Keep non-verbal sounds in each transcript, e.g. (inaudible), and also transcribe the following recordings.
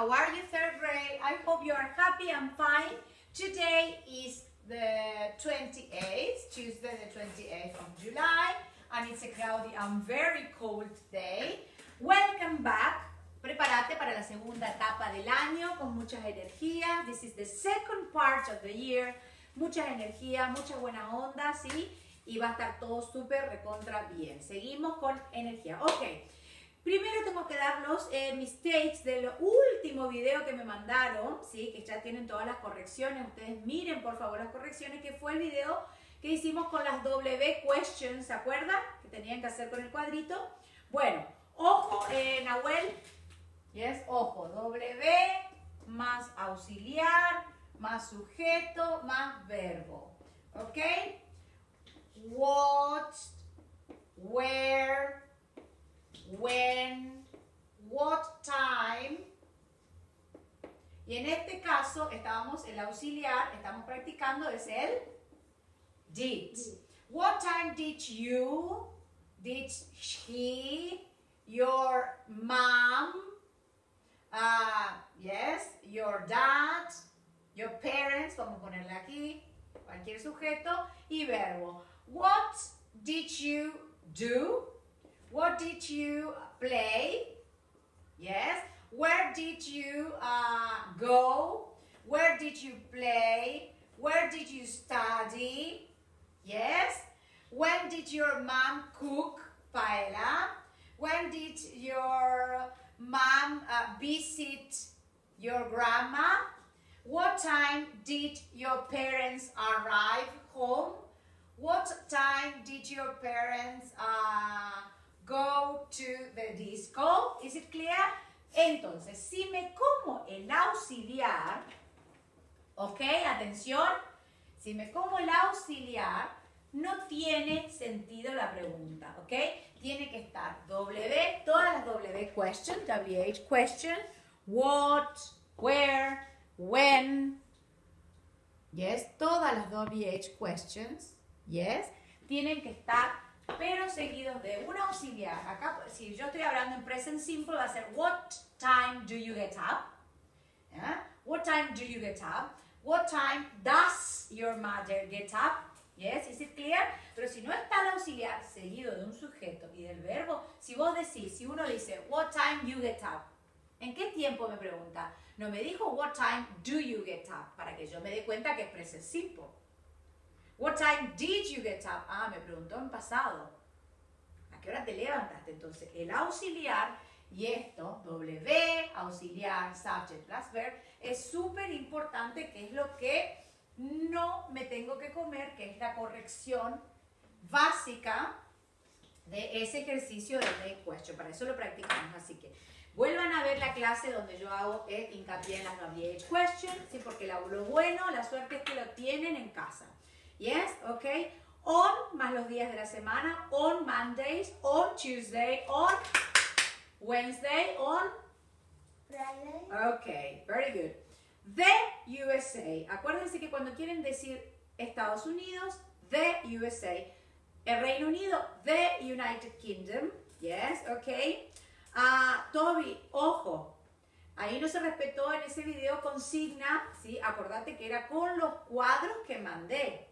How are you, third grade? I hope you are happy and fine. Today is the 28th, Tuesday the 28th of July, and it's a cloudy and very cold day. Welcome back. Prepárate para la segunda etapa del año con muchas energías. This is the second part of the year. Muchas energías, mucha buena onda, ¿sí? Y va a estar todo súper recontra bien. Seguimos con energía. Ok. Primero tengo que dar los eh, mistakes del último video que me mandaron, ¿sí? que ya tienen todas las correcciones. Ustedes miren por favor las correcciones, que fue el video que hicimos con las W questions, ¿se acuerdan? Que tenían que hacer con el cuadrito. Bueno, ojo, eh, Nahuel, yes, ojo, W más auxiliar, más sujeto, más verbo. ¿Ok? What, where, when, what time. Y en este caso estábamos, el auxiliar, estamos practicando, es el did. What time did you, did he, your mom, uh, yes, your dad, your parents, vamos a ponerle aquí, cualquier sujeto, y verbo. What did you do? What did you play? Yes. Where did you uh, go? Where did you play? Where did you study? Yes. When did your mom cook paella? When did your mom uh, visit your grandma? What time did your parents arrive home? What time did your parents uh, go to the disco? Is it clear? Entonces, si me como el auxiliar, ok, atención, si me como el auxiliar, no tiene sentido la pregunta, ok? Tiene que estar W, todas las W question, WH question, what, where, when, yes, todas las WH questions, yes, tienen que estar pero seguidos de un auxiliar. Acá, si yo estoy hablando en present simple, va a ser what time do you get up? What time do you get up? What time does your mother get up? Yes, is it clear? Pero si no está el auxiliar seguido de un sujeto y del verbo, si vos decís, si uno dice, what time you get up? ¿En qué tiempo me pregunta? No me dijo, what time do you get up? Para que yo me dé cuenta que es present simple. What time did you get up? Ah, me preguntó en pasado. ¿A qué hora te levantaste? Entonces, el auxiliar y esto, W, auxiliar, subject plus verb, es súper importante, que es lo que no me tengo que comer, que es la corrección básica de ese ejercicio de make question. Para eso lo practicamos, así que vuelvan a ver la clase donde yo hago el hincapié en las WH questions, ¿sí? porque lo bueno, la suerte es que lo tienen en casa. Yes, ok. On más los días de la semana. On Mondays, on Tuesday, on Wednesday, on Friday. Ok, very good. The USA. Acuérdense que cuando quieren decir Estados Unidos, the USA. El Reino Unido, the United Kingdom. Yes, ok. Ah, Toby, ojo. Ahí no se respetó en ese video consigna, ¿sí? Acordate que era con los cuadros que mandé.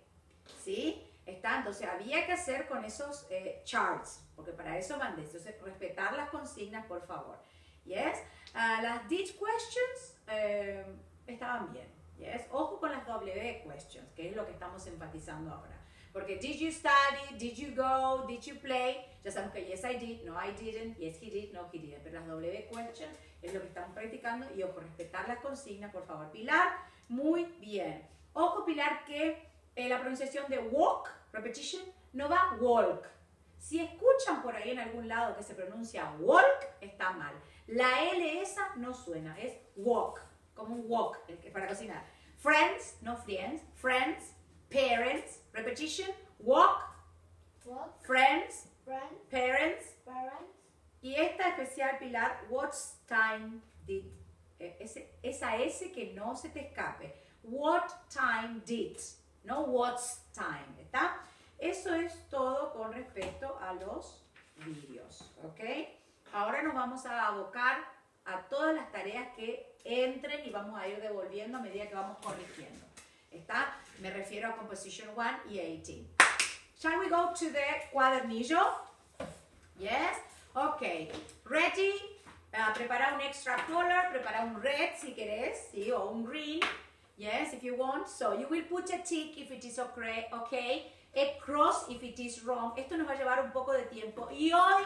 ¿Sí? Está, entonces había que hacer con esos eh, charts, porque para eso mandé. Entonces, respetar las consignas, por favor. Yes? Ah, las did questions eh, estaban bien. Yes? Ojo con las W questions, que es lo que estamos enfatizando ahora. Porque did you study, did you go, did you play, ya sabemos que yes I did, no I didn't, yes he did, no he didn't. Pero las W questions es lo que estamos practicando y ojo, respetar las consignas, por favor. Pilar, muy bien. Ojo, Pilar, que eh, la pronunciación de walk, repetition, no va walk. Si escuchan por ahí en algún lado que se pronuncia walk, está mal. La L esa no suena, es walk, como un walk, el que para cocinar. Friends, no friends, friends, parents, repetition, walk, Walk. friends, Friend. parents. Parents. Y esta especial, Pilar, what time did, eh, ese- esa S que no se te escape. What time did, no what's time, ¿está? Eso es todo con respecto a los vídeos, ¿ok? Ahora nos vamos a abocar a todas las tareas que entren y vamos a ir devolviendo a medida que vamos corrigiendo. ¿Está? Me refiero a Composition 1 y 18. Shall we go to the cuadernillo? Yes? Okay. Ready? Uh, prepara un extra color, prepara un red si querés, ¿sí? O un green. Yes, if you want. So you will put a tick if it is okay, okay. A cross if it is wrong. Esto nos va a llevar un poco de tiempo. Y hoy,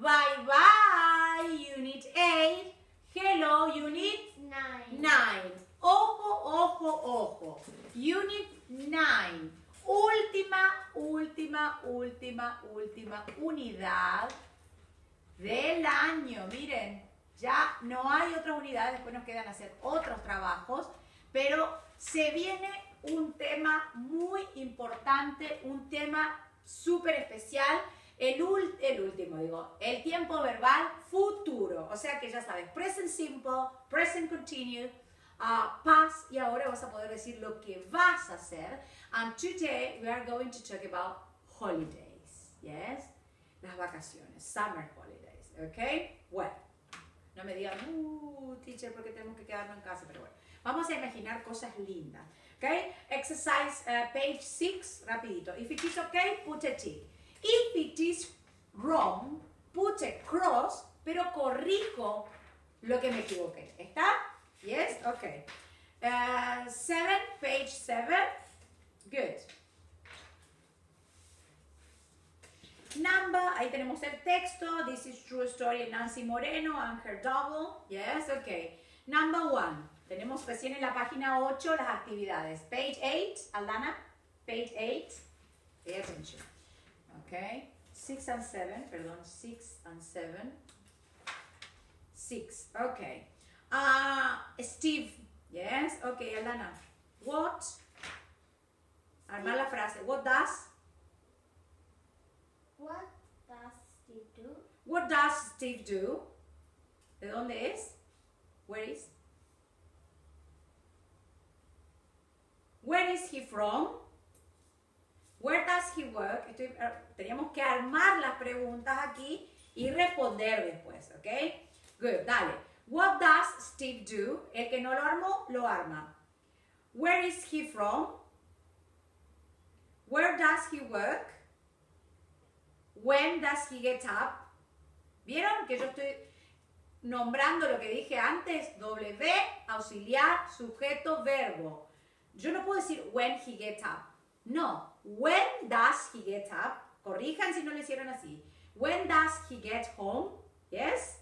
bye bye, Unit 8. Hello, Unit Nine. 9. Ojo, ojo, ojo. Unit 9. Última, última, última, última unidad del año. Miren, ya no hay otras unidades, después nos quedan hacer otros trabajos, pero se viene un tema muy importante, un tema súper especial. El, el último, digo, el tiempo verbal futuro. O sea que ya sabes, present simple, present continued, uh, past, y ahora vas a poder decir lo que vas a hacer. And today we are going to talk about holidays. Yes? Las vacaciones, summer holidays. ¿Ok? Bueno, no me digan, uh, teacher, porque tenemos que quedarnos en casa, pero bueno. Vamos a imaginar cosas lindas. ¿Ok? Exercise uh, page 6, rapidito. If it is okay, put a tick. If it is wrong, put a cross, pero corrijo lo que me equivoqué. ¿Está? Yes? Okay. Uh, seven, page 7. Good. Number, ahí tenemos el texto. This is true story Nancy Moreno and her double. Yes, okay. Number one. Tenemos recién en la página 8 las actividades. Page 8, Aldana. Page 8. Pay attention. Okay. 6 and 7, perdón, 6 and 7. 6, okay. Uh, Steve, yes, okay, Aldana. What? Armar la frase. What does? What does Steve do? What does Steve do? ¿De dónde es? Where is? Where is he from? Where does he work? Estoy- eh, teníamos que armar las preguntas aquí y responder después, ¿ok? Good, dale. What does Steve do? El que no lo armó, lo arma. Where is he from? Where does he work? When does he get up? ¿Vieron que yo estoy nombrando lo que dije antes? W, auxiliar, sujeto, verbo. Yo no puedo decir when he gets up. No. When does he get up? Corrijan si no lo hicieron así. When does he get home? Yes?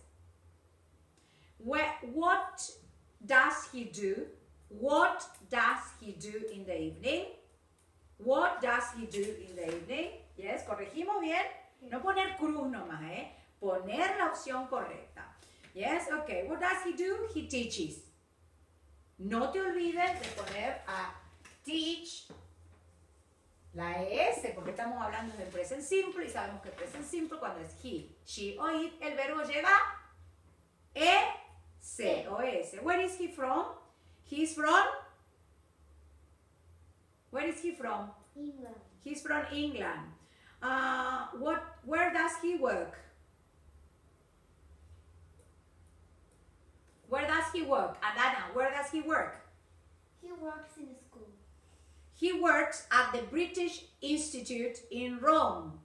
Where, what does he do? What does he do in the evening? What does he do in the evening? Yes, corregimos bien. No poner cruz nomás, ¿eh? Poner la opción correcta. Yes, okay. What does he do? He teaches. No te olvides de poner a teach la S, porque estamos hablando del present simple y sabemos que present simple cuando es he, she o it, el verbo lleva e, se o s. Where is he from? He's from? Where is he from? England. He's from England. Uh, what? Where does he work? Where does he work? Where does he work? He works in a school. He works at the British Institute in Rome.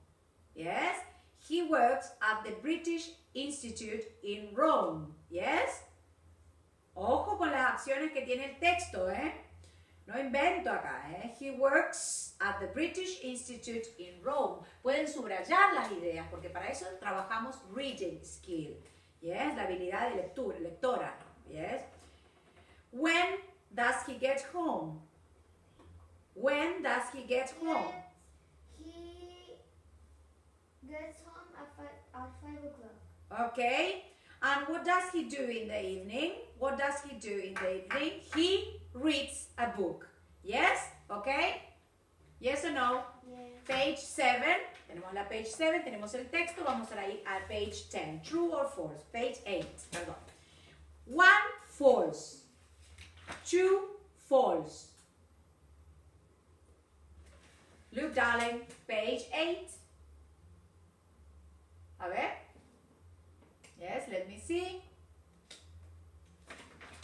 Yes? He works at the British Institute in Rome. Yes? Ojo con las acciones que tiene el texto, ¿eh? No invento acá, ¿eh? He works at the British Institute in Rome. Pueden subrayar las ideas porque para eso trabajamos reading skill. Yes? La habilidad de lectura, lectora. Yes? When does he get home? When does he get home? He gets home at five, at five o'clock. Okay. And what does he do in the evening? What does he do in the evening? He reads a book. Yes? Okay? Yes or no? Yeah. Page 7. Tenemos la page 7, tenemos el texto. Vamos a ir a page 10. True or false? Page 8. Perdón. One false. Two false. Look, darling. Page 8. A ver. Yes, let me see.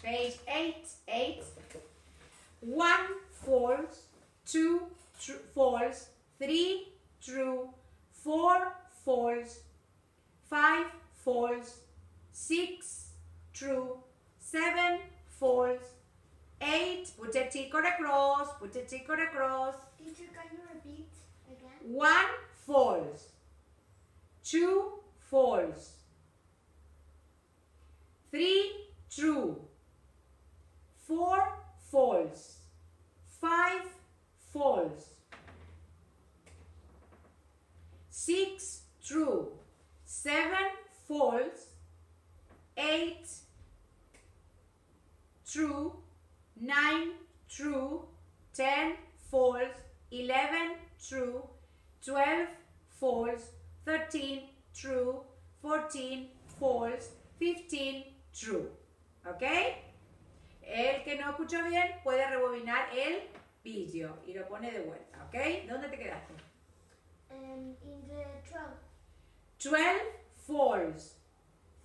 Page 8, 8. One false, two tr- false, three true, four false, five false, six true, seven false, eight, put a tick or a cross, put a tick or a cross, Teacher, can you repeat again? one false, two false, three true, four false, five false, six true, seven false, eight true, nine true, ten false, eleven true, twelve false, thirteen true, fourteen false, fifteen true. ¿Ok? El que no escuchó bien puede rebobinar el vídeo y lo pone de vuelta. ¿Ok? ¿Dónde te quedaste? Um, in the 12. 12 false,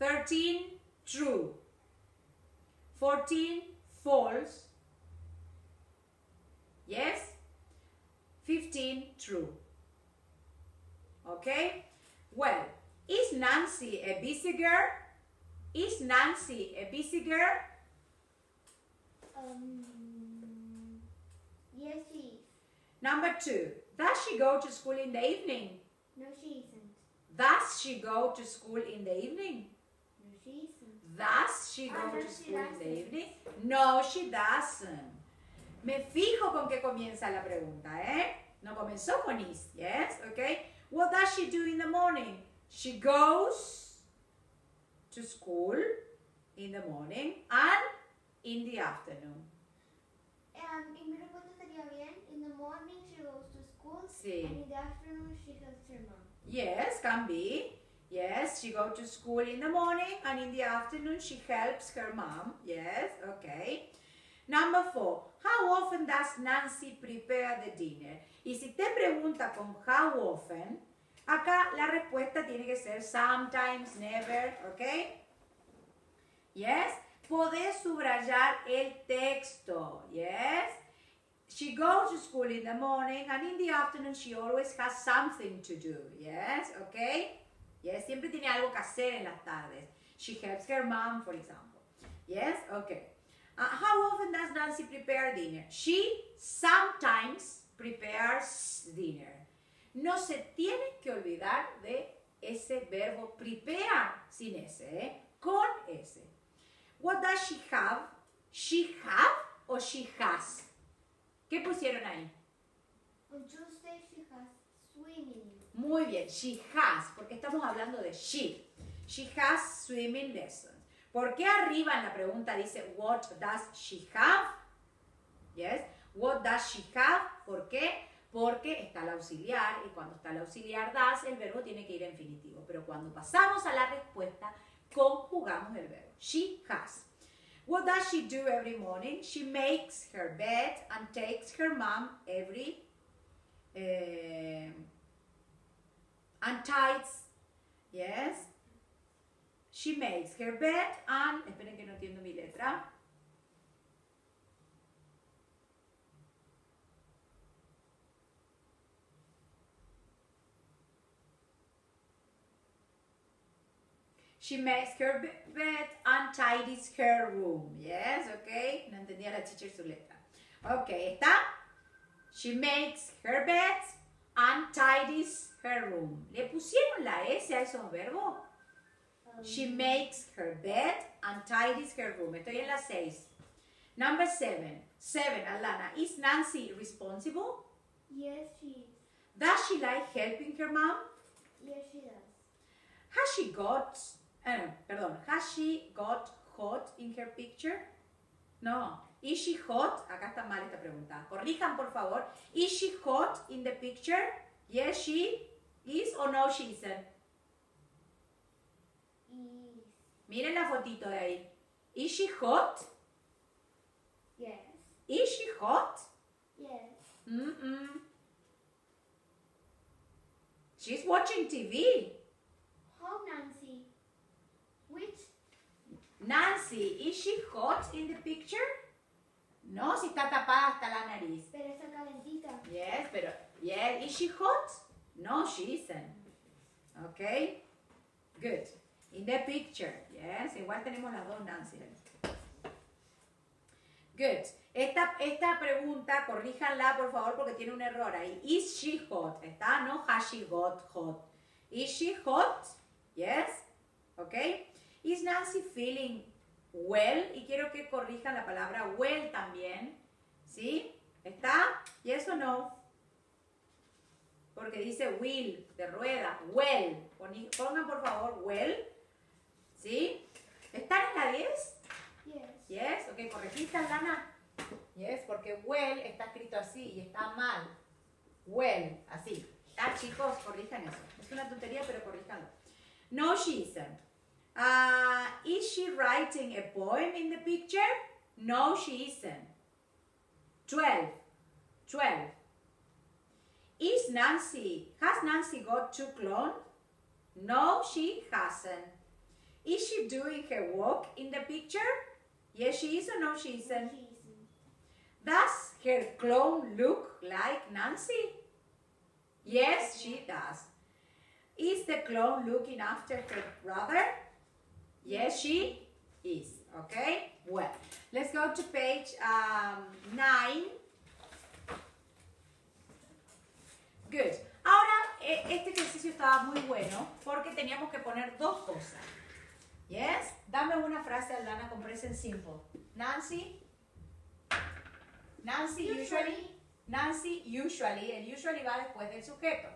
13 true, 14 false, yes, 15 true. Okay? Well, is Nancy a busy girl? Is Nancy a busy girl? Um, yes, she is. Number two, does she go to school in the evening? No, she isn't. Does she go to school in the evening? Does she go to school in the evening? No, she doesn't. Me fijo con qué comienza la pregunta, ¿eh? No comenzó con is, yes, okay? What does she do in the morning? She goes to school in the morning and in the afternoon. Um, y mi respuesta estaría bien. In the morning, she goes to school. Sí. And in the afternoon, she helps her mom. Yes, can be. Yes, she go to school in the morning and in the afternoon she helps her mom. Yes, okay. Number four, how often does Nancy prepare the dinner? Y si te pregunta con how often, acá la respuesta tiene que ser sometimes, never, okay? Yes, podés subrayar el texto. Yes. She goes to school in the morning and in the afternoon she always has something to do. Yes, okay? Yes, siempre tiene algo que hacer en las tardes. She helps her mom, for example. Yes, okay. Uh, how often does Nancy prepare dinner? She sometimes prepares dinner. No se tiene que olvidar de ese verbo prepare sin ese, ¿eh? con ese. What does she have? She have or she has? ¿Qué pusieron ahí? On Tuesday. Muy bien, she has, porque estamos hablando de she. She has swimming lessons. ¿Por qué arriba en la pregunta dice what does she have? Yes. What does she have? ¿Por qué? Porque está el auxiliar y cuando está el auxiliar does, el verbo tiene que ir en infinitivo. Pero cuando pasamos a la respuesta, conjugamos el verbo. She has. What does she do every morning? She makes her bed and takes her mom every eh, and tides. Yes. She makes her bed and. Esperen que no entiendo mi letra. She makes her bed and tidies her room. Yes, okay. No entendía la teacher su letra. Ok, está. She makes her bed and tidies her room. ¿Le pusieron la S a esos verbos? Um, She makes her bed and tidies her room. Estoy en la 6. Number 7. 7, Alana. Is Nancy responsible? Yes, she is. Does she like helping her mom? Yes, she does. Has she got, eh, perdón, has she got hot in her picture? No. Is she hot? Acá está mal esta pregunta. Corrijan, por favor. Is she hot in the picture? Yes, she is or no, she isn't. Is. Miren la fotito de ahí. Is she hot? Yes. Is she hot? Yes. Mm-mm. She's watching TV. How, Nancy? Which? Nancy, is she hot in the picture? No, si está tapada hasta la nariz. Pero está calentita. Yes, pero, yeah, is she hot? No, she isn't. Okay, good. In the picture, yes, igual tenemos las dos Nancy. Good. Esta, esta pregunta, corríjanla por favor porque tiene un error ahí. Is she hot? ¿Está? No, has she got hot. Is she hot? Yes. Okay. Is Nancy feeling well? Y quiero que corrijan la palabra well también. ¿Sí? ¿Está? Yes o no? Porque dice will, de rueda. Well. Pongan por favor well. ¿Sí? ¿Están en la 10? Yes. Yes, ok, corregiste, Lana. Yes, porque well está escrito así y está mal. Well, así. Ah, chicos, corrijan eso. Es una tontería, pero corríjanlo. No, she isn't. Ah, is she writing a poem in the picture? No, she isn't. 12. 12. Is Nancy, has Nancy got two clones? No, she hasn't. Is she doing her walk in the picture? Yes, she is or no, she isn't. She isn't. Does her clone look like Nancy? Yes, she does. Is the clone looking after her brother? Yes, she is. Okay? Well, let's go to page um, 9. Good. Ahora, e- este ejercicio estaba muy bueno porque teníamos que poner dos cosas. Yes? Dame una frase, Alana, con present simple. Nancy? Nancy usually, Nancy usually, el usually va después del sujeto.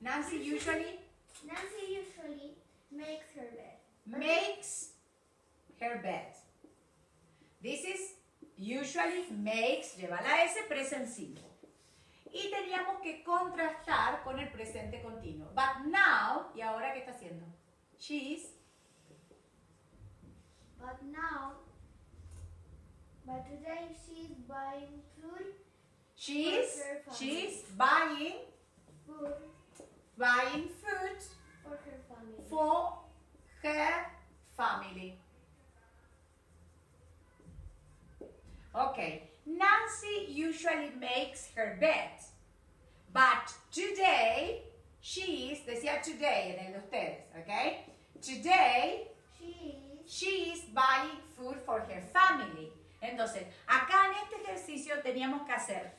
Nancy usually Nancy usually makes her bed. Makes her bed. This is usually makes, lleva la S, present simple. Y teníamos que contrastar con el presente continuo. But now, ¿y ahora qué está haciendo? She's, But now, but today she's buying food, she's, she's buying, food buying food for her family. for her family. Okay, Nancy usually makes her bed, but today she is, decía today en el de ustedes, okay? Today She she is buying food for her family. Entonces, acá en este ejercicio teníamos que hacer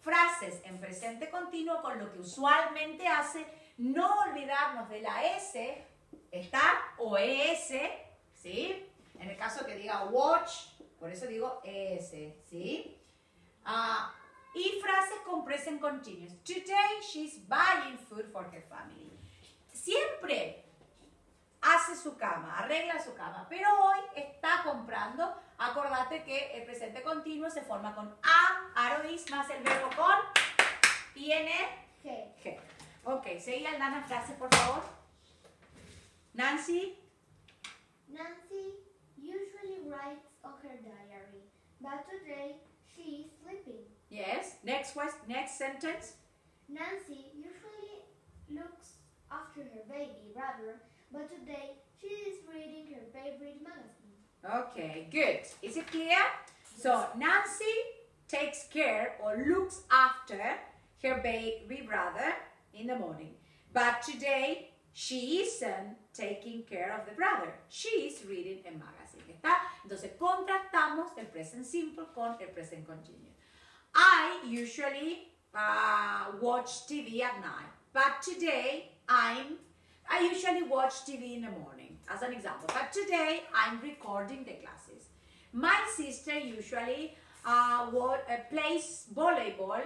frases en presente continuo con lo que usualmente hace, no olvidarnos de la S, está o ES, ¿sí? En el caso que diga watch, por eso digo ES, ¿sí? Ah, y frases con present continuous. Today she's buying food for her family. Siempre hace su cama, arregla su cama, pero hoy está comprando. Acordate que el presente continuo se forma con a, aro is más el verbo con ing, G. g. Ok, seguí Aldana frase por favor. Nancy, Nancy usually writes on her diary, but today she is sleeping. yes. Next quest, next sentence. Nancy usually looks after her baby brother, but today she is reading her favorite magazine. Okay, good. Is it clear? So Nancy takes care or looks after her baby brother in the morning. But today she isn't taking care of the brother. She is reading a magazine. ¿Está? Entonces contrastamos el present simple con el present continuous. I usually uh, watch TV at night, but today I'm I usually watch TV in the morning, as an example. But today I'm recording the classes. My sister usually uh, uh, plays volleyball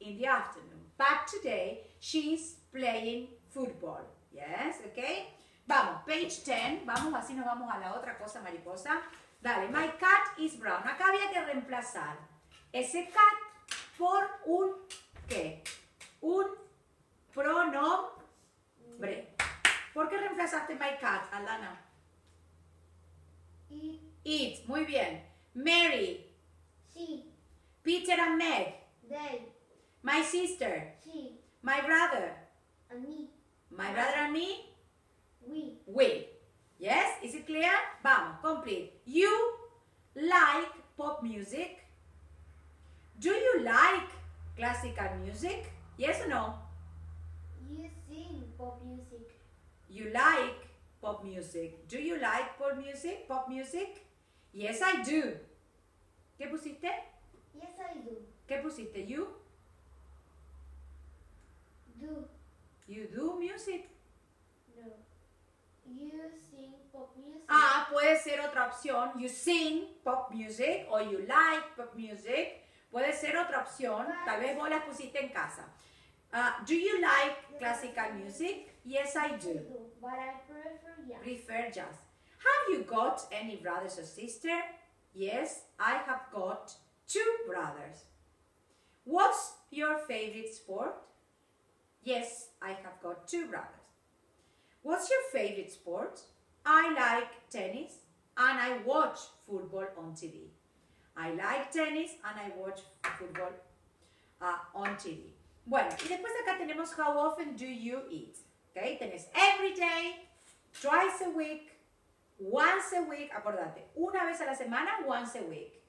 in the afternoon, but today she's playing football. Yes, okay? Vamos, page 10. Vamos, así nos vamos a la otra cosa mariposa. Dale, my cat is brown. Acá había que reemplazar ese cat por un ¿qué? Un pronombre. ¿Por qué reemplazaste my cat, Alana? It, It, muy bien. Mary, she, Peter and Meg, they, my sister, she, my brother, and me, my brother and me, we. we. Yes? Is it clear? Vamos, complete. You like pop music? Do you like classical music? Yes or no? You sing pop music. You like pop music. Do you like pop music? Pop music? Yes, I do. ¿Qué pusiste? Yes, I do. ¿Qué pusiste? You? Do. You do music. You sing pop music. Ah, puede ser otra opción. You sing pop music o you like pop music. Puede ser otra opción. Tal vez vos las pusiste en casa. Ah, do you like classical music? Yes, I do. But I prefer yeah. Prefer jazz. Have you got any brothers or sister? Yes, I have got two brothers. What's your favorite sport? Yes, I have got two brothers. What's your favorite sport? I like tennis and I watch football on TV. I like tennis and I watch football uh, on TV. Bueno, y después acá tenemos how often do you eat. Okay, tenés every day, twice a week, once a week, acordate, una vez a la semana, once a week.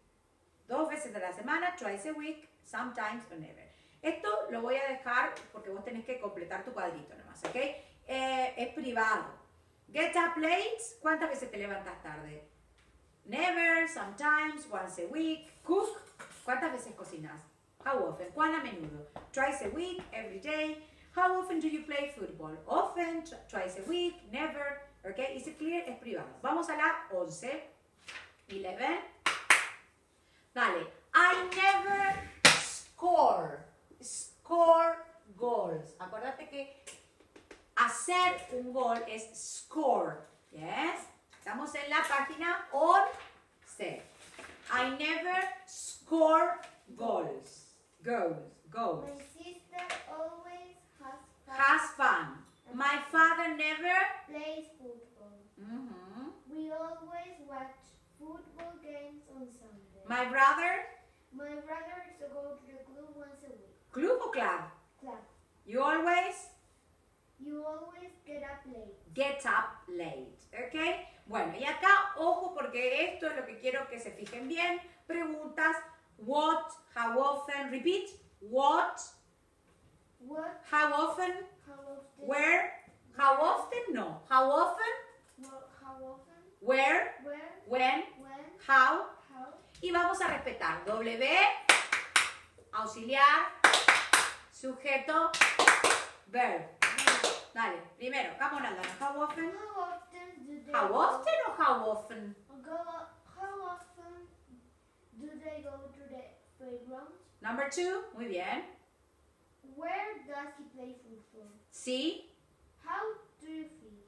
Dos veces a la semana, twice a week, sometimes or never. Esto lo voy a dejar porque vos tenés que completar tu cuadrito nomás, ¿ok? Eh, es privado. Get up late, ¿cuántas veces te levantas tarde? Never, sometimes, once a week. Cook, ¿cuántas veces cocinas? How often? ¿Cuán a menudo? Twice a week, every day. How often do you play football? Often, twice a week, never. Okay, is it clear? Es privado. Vamos a la 11. 11. Dale. I never score. Score goals. Acordate que hacer un gol es score. Yes? Estamos en la página 11. I never score goals. Goals. Goals. My sister always has fun. Has fun. My father never. plays football. Mhm. We always watch football games on Sunday. My brother. My brother used to go to the club once a week. Club o club? Club. You always You always get up late. get up late. ¿Ok? Bueno, y acá, ojo, porque esto es lo que quiero que se fijen bien. Preguntas. What? How often? Repeat. What? What? How often? How often? Where? How often? No. How often? How often? Where? Where? When? When? How? How? Y vamos a respetar. W, auxiliar, sujeto, verb. Dale, primero, come on, Aldana. How often? How often do they How go- often or how often? Go, how often do they go to the playground? Number two, muy bien. Where does he play football? C, How do you feel?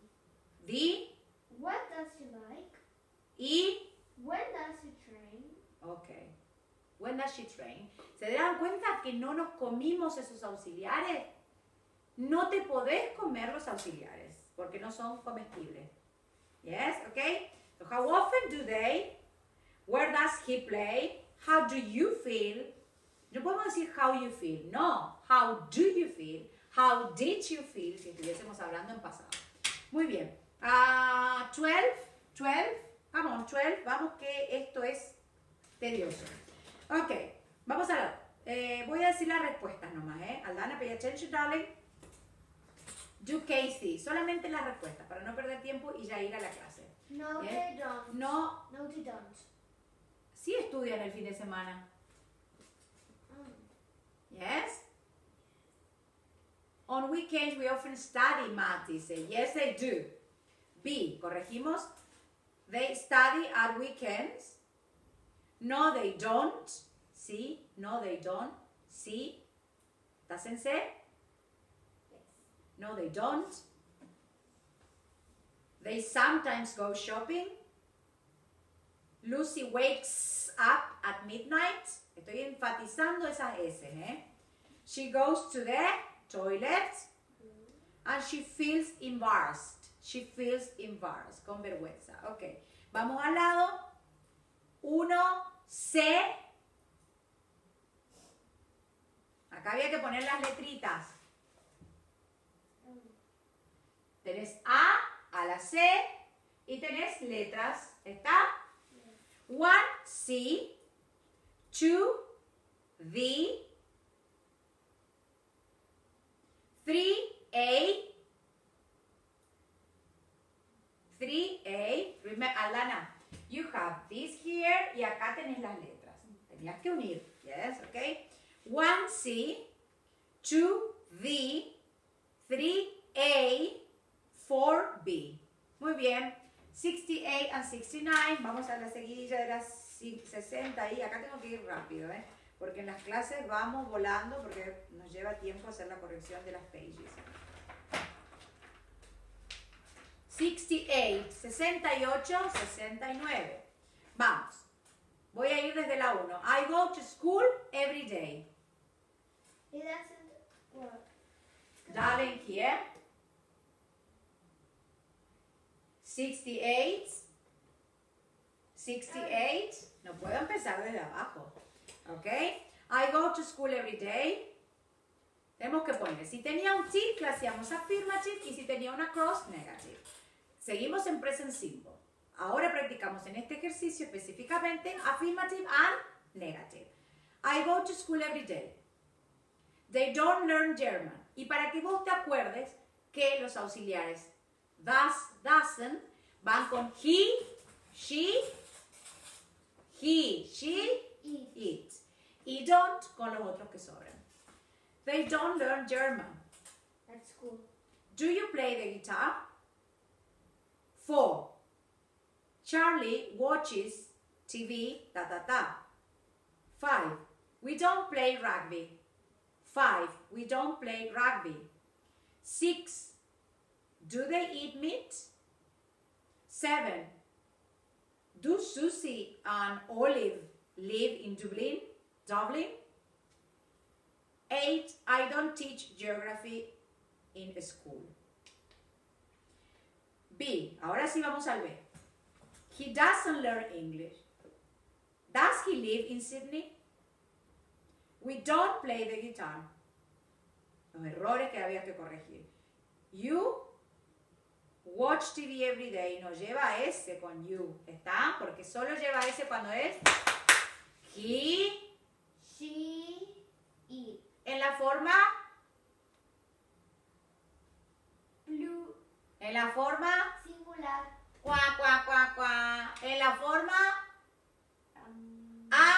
D, What does he like? E, When does he train? ok. When does she train? ¿Se dan cuenta que no nos comimos esos auxiliares? No te podés comer los auxiliares porque no son comestibles. Yes, okay? So how often do they? Where does he play? How do you feel? No podemos decir how you feel. No. How do you feel? How did you feel? Si estuviésemos hablando en pasado. Muy bien. Ah, 12. 12. Come on, 12. Vamos que esto es tedioso. Ok. Vamos a ver. Eh, voy a decir las respuestas nomás, ¿eh? Aldana, pay attention, darling. Do Casey. Solamente las respuestas para no perder tiempo y ya ir a la clase. No, they don't. No, No, they don't. sí estudian el fin de semana. Mm. Yes? On weekends we often study math, dice. Yes, they do. B, corregimos. They study at weekends. No, they don't. Sí, no, they don't. Sí. ¿Estás en C? No, they don't. They sometimes go shopping. Lucy wakes up at midnight. Estoy enfatizando esas S, ¿eh? She goes to the toilet and she feels embarrassed. She feels embarrassed, con vergüenza. Ok, vamos al lado. Uno, C. Acá había que poner las letritas. Mm. Tenés A a la C, y tenés letras. ¿Está? One C, two the, three A, three A. Remember, Alana, you have this here y acá tenés las letras. Tenías que unir. Yes, okay. One C, two V, three A, four B. Muy bien. 68 and 69. Vamos a la seguidilla de las 60 y acá tengo que ir rápido, ¿eh? Porque en las clases vamos volando porque nos lleva tiempo hacer la corrección de las pages. 68, 68, 69. Vamos. Voy a ir desde la 1. I go to school every day. It doesn't work. Darling here. 68. 68. No puedo empezar desde abajo. ¿Ok? I go to school every day. Tenemos que poner, si tenía un tick, le hacíamos affirmative y si tenía una cross, negative. Seguimos en present simple. Ahora practicamos en este ejercicio específicamente affirmative and negative. I go to school every day. They don't learn German. Y para que vos te acuerdes que los auxiliares does, doesn't van con he, she, he, she, Eat. it. Y don't con los otros que sobran. They don't learn German. At school. Do you play the guitar? 4. Charlie watches TV, ta ta ta. 5. We don't play rugby. 5. We don't play rugby. 6. Do they eat meat? 7. Do Susie and Olive live in Dublin? Dublin? 8. I don't teach geography in school. B. Ahora sí vamos al B. He doesn't learn English. Does he live in Sydney? We don't play the guitar. Los errores que había que corregir. You watch TV every day. No lleva S con you. ¿Está? Porque solo lleva S cuando es he She eat. en la forma Blue. en la forma Singular. cuá cuá cuá cuá en la forma Um, A.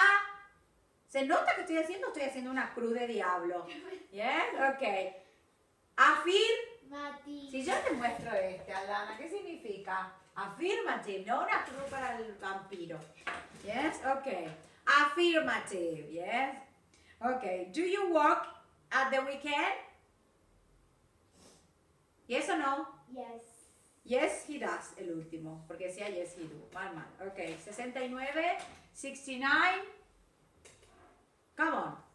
¿Se nota que estoy haciendo? Estoy haciendo una cruz de diablo. (laughs) ¿Yes? Ok. Afir. Mati. Si yo te muestro este, Alana, ¿qué significa? Affirmative, no una cruz para el vampiro. Yes? Ok. Affirmative. Yes? Ok. Do you work at the weekend? Yes or no? Yes. Yes, he does, el último, porque decía yes, he do. Mal, mal. Ok, 69, 69. Come on.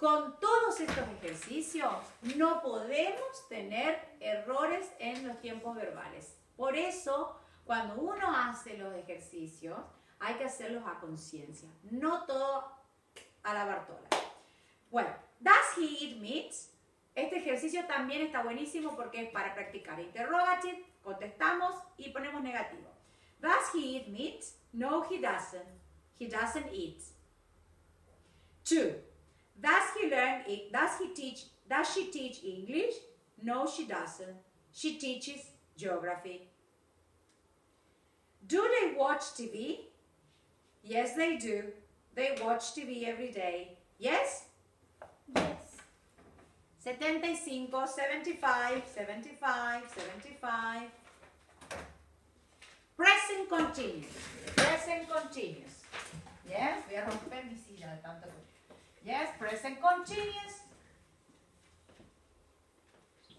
Con todos estos ejercicios no podemos tener errores en los tiempos verbales. Por eso, cuando uno hace los ejercicios, hay que hacerlos a conciencia, no todo a la Bartola. Bueno, does he eat meat? Este ejercicio también está buenísimo porque es para practicar interrogative, contestamos y ponemos negativo. Does he eat meat? No, he doesn't. He doesn't eat. Two. Does he learn? Does he teach? Does she teach English? No, she doesn't. She teaches geography. Do they watch TV? Yes, they do. They watch TV every day. Yes? Yes. 75, 75, 75, 75. Present continuous. Present continuous. Present continuous.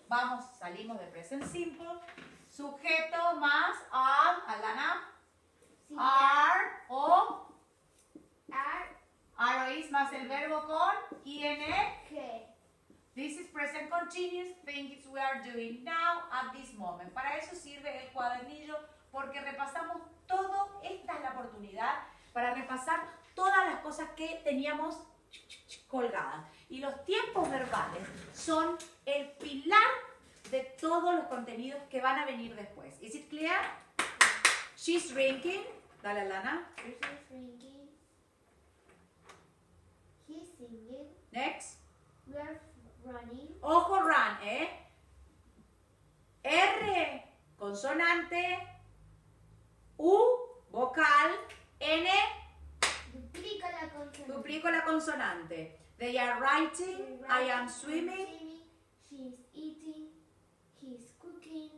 Vamos, salimos de present simple. Sujeto más am, Alana, Sí. are o R. are is más el verbo con ing. This is present continuous things we are doing now at this moment. Para eso sirve el cuadernillo porque repasamos todo. Esta es la oportunidad para repasar todas las cosas que teníamos colgadas. Y los tiempos verbales son el pilar de todos los contenidos que van a venir después. ¿Is it clear? She's drinking. Dale, Lana. He's drinking. He's singing. Next. We are running. Ojo, run, ¿eh? R, consonante. U, vocal. N. duplico la consonante. They are writing. I am swimming. She's eating. He's cooking.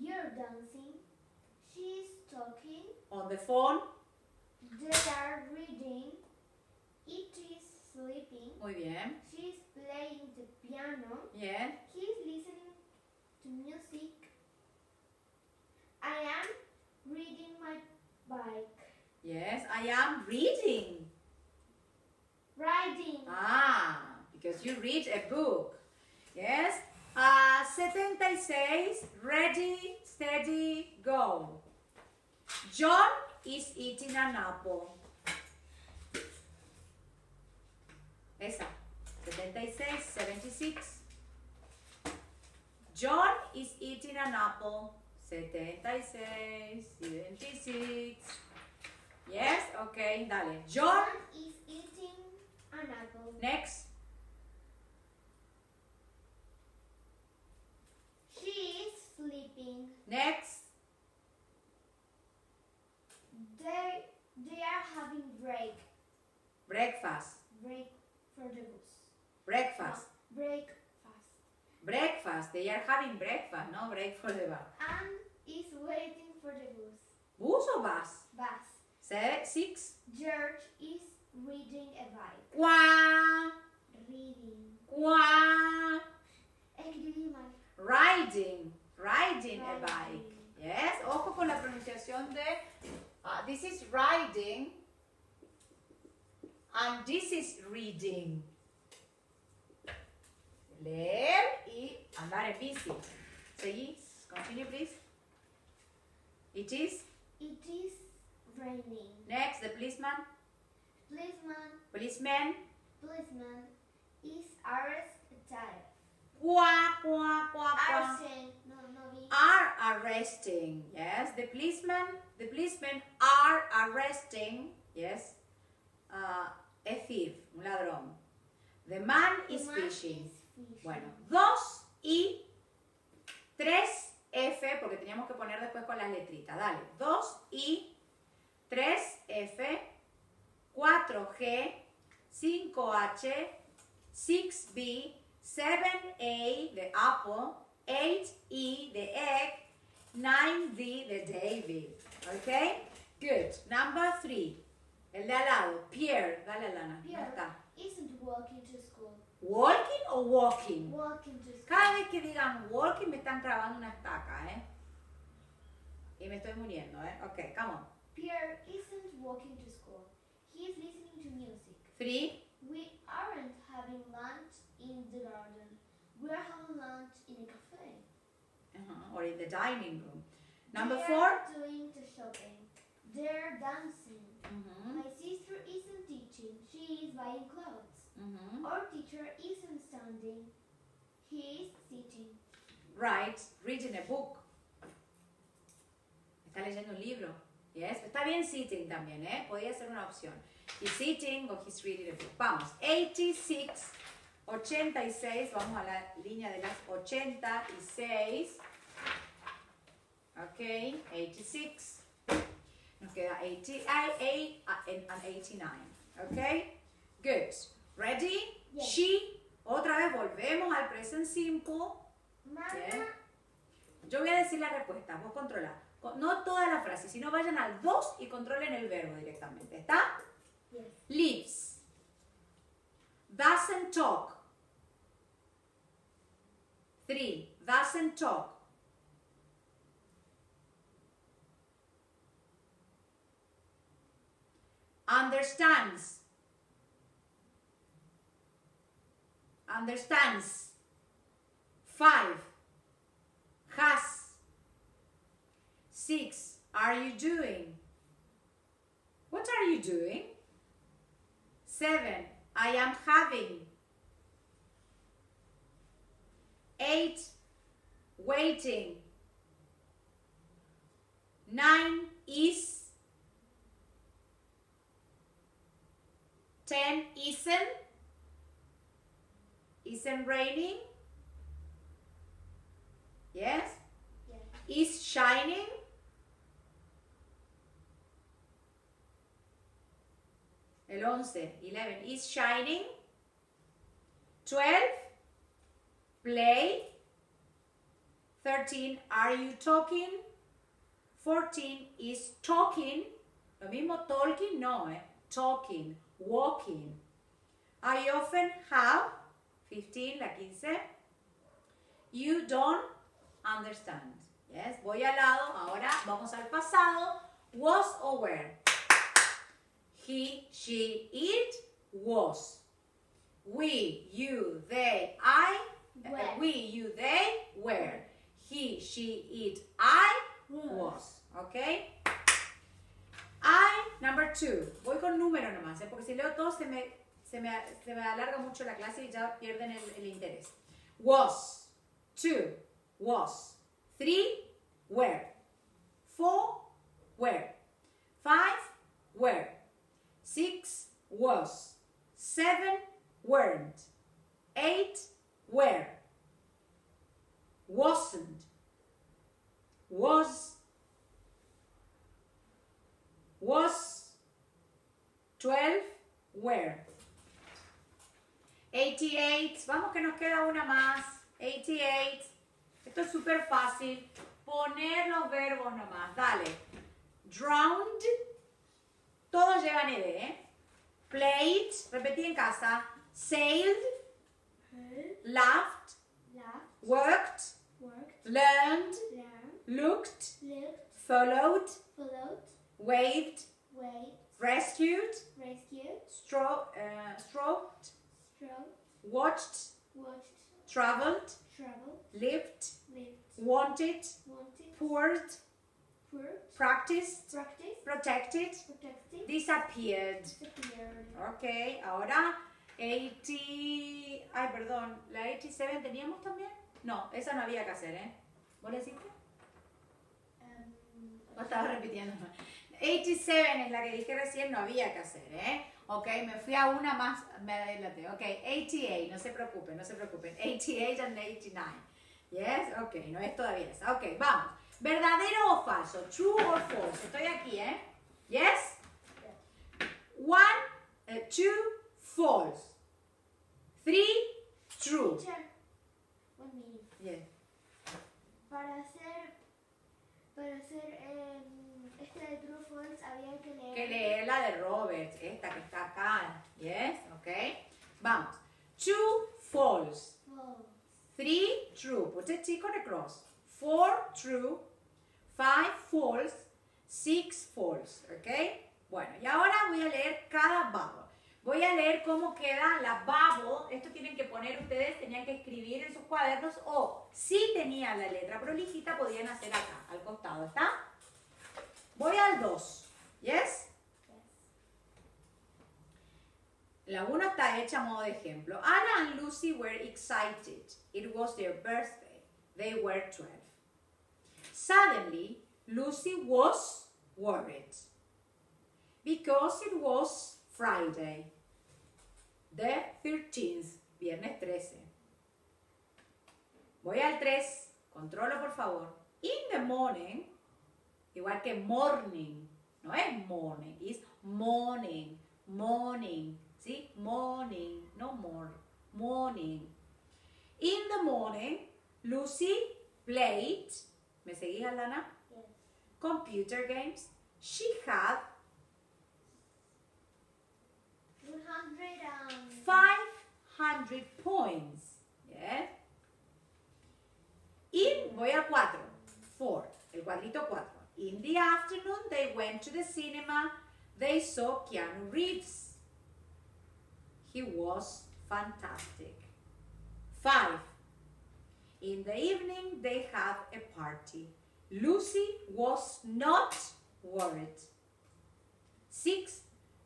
You're dancing. She's talking. On the phone. They are reading. It is sleeping. Muy bien. She's playing the piano. Bien. He's listening to music. I am reading my bike. Yes, I am reading. Riding. Ah, because you read a book. Yes. Ah, 76. Ready, steady, go. John is eating an apple. Esa. 76, 76. John is eating an apple. 76, 76. Yes, okay, dale. John, is eating an apple. next. She is sleeping. Next. They they are having break. Breakfast. Break for the bus. Breakfast. Ah, break fast. Breakfast. They are having breakfast, no break for the bus. Anne is waiting for the bus. Bus o bus? Bus. Se- Six. George is reading a bike. Qua. Reading. Qua. Escribí. Riding. Riding a bike. Yes. Ojo con la pronunciación de. ah, this is riding. And this is reading. Leer y andar en bici. Seguí. Continue, please. It is. It is Next, the policeman. Policeman, Policeman. policeman is arrested. Qua, qua, qua, qua. Arrested. No, no. Are arresting. Yes. The policeman. The policemen are arresting. Yes. Uh, a thief. Un ladrón. The man The is man fishing. is fishing. Bueno, 2 y 3 F, porque teníamos que poner después con las letritas. Dale, 2 y 3 F, 4 G, 5 H, 6 B, 7 A, the apple, 8 E, the egg, 9 D, the David. Okay? Good. Number 3. El de al lado, Pierre. Dale, Lana. ¿Dónde Pierre está? isn't walking to school. ¿Walking o walking? Walking to school. Cada vez que digan walking me están clavando una estaca, ¿eh? Y me estoy muriendo, ¿eh? Ok, come on. Pierre isn't walking to school. He's listening to music. Three. We aren't having lunch in the garden. We're having lunch in a cafe. Uh-huh, Or in the dining room. Number They're four. doing the shopping. They're dancing. Mhm, My sister isn't teaching. She is buying clothes. mhm. Our teacher isn't standing. He is sitting. Right. Reading a book. Está leyendo un libro. Yes. Está bien sitting también, ¿eh? Podría ser una opción. He's sitting or he's reading a book. Vamos. 86. 86. Vamos a la línea de las 86. Ok. 86. Nos queda 88 and 89. Ok. Good. Ready? Yes. She. Otra vez volvemos al present simple. Mama. Yo voy a decir la respuesta, vos controla. No toda la frase, sino vayan al 2 y controlen el verbo directamente. ¿Está? yes. Lives. Doesn't talk. 3. Doesn't talk. Understands. Understands. 5. Has. 6. Are you doing? What are you doing? 7. I am having. 8. waiting. Nine is. Ten isn't. Isn't raining. Yes? Yes. Is shining. 11, 11 is shining. 12, play. 13, are you talking? 14 is talking. Lo mismo talking, no, eh? Talking, walking. I often have, 15, la 15. You don't understand. Yes, voy al lado, ahora vamos al pasado. Was or were. He, she, it, was. We, you, they, I, uh, Were. we, you, they, were. He, she, it, I, was. Okay? I, number two. Voy con número nomás, ¿eh? porque si leo todo se me, se, me, se me alarga mucho la clase y ya pierden el, el interés. Was, two, was. Three, were. Four, were. Five, were. Six, was. Seven, weren't. Eight, were. Wasn't. Was. Was. Twelve, were. 88, vamos que nos queda una más. 88. Esto es súper fácil. Poner los verbos nomás. Dale. Drowned. Todos llevan ed, ¿eh? Played. Repetí en casa. Sailed. Laughed. Worked. Learned. Looked. Followed. Waved. Rescued. uh, stroked. stroked, Watched. Traveled. Lived. wanted, Poured. Practiced. practiced, Protected. protected, Disappeared. disappeared. Ok, ahora 80. Ay, perdón, la 87 teníamos también. No, esa no había que hacer, ¿eh? ¿Vos la hiciste? Um, O estaba repitiendo. 87 es la que dije recién, no había que hacer, ¿eh? Ok, me fui a una más, me adelanté. Ok, 88, no se preocupen, no se preocupen. 88 and 89. Yes, ok, no es todavía esa. Ok, vamos. ¿Verdadero o falso? True or false? Estoy aquí, ¿eh? Yes? One, eh, two, false. Three, true. Para hacer, para hacer em, este de True False había que leer. que leer la de Roberts, esta que está acá. Yes, ok. Vamos. Two false. False. Three true. Put a tick on the cross. Four true. Five false. Six false. Ok. Bueno, y ahora voy a leer cada bubble. Voy a leer cómo queda la bubble. Esto tienen que poner ustedes, tenían que escribir en sus cuadernos o si tenían la letra prolijita podían hacer acá, al costado. ¿Está? Voy al 2. Yes? Yes. La 1 está hecha a modo de ejemplo. Anna and Lucy were excited. It was their birthday. They were 12. Suddenly, Lucy was worried because it was Friday, the 13th, viernes 13. Voy al 3, controlo por favor. In the morning, igual que morning, no es morning, es morning, morning, ¿sí? Morning, no more, morning. In the morning, Lucy played, ¿me seguís, Alana? Yes. Computer games. She had 100 and 500 points. Yes. In, voy al 4. 4. El cuadrito 4. In the afternoon, they went to the cinema. They saw Keanu Reeves. He was fantastic. 5. In the evening, they had a party. Lucy was not worried. 6.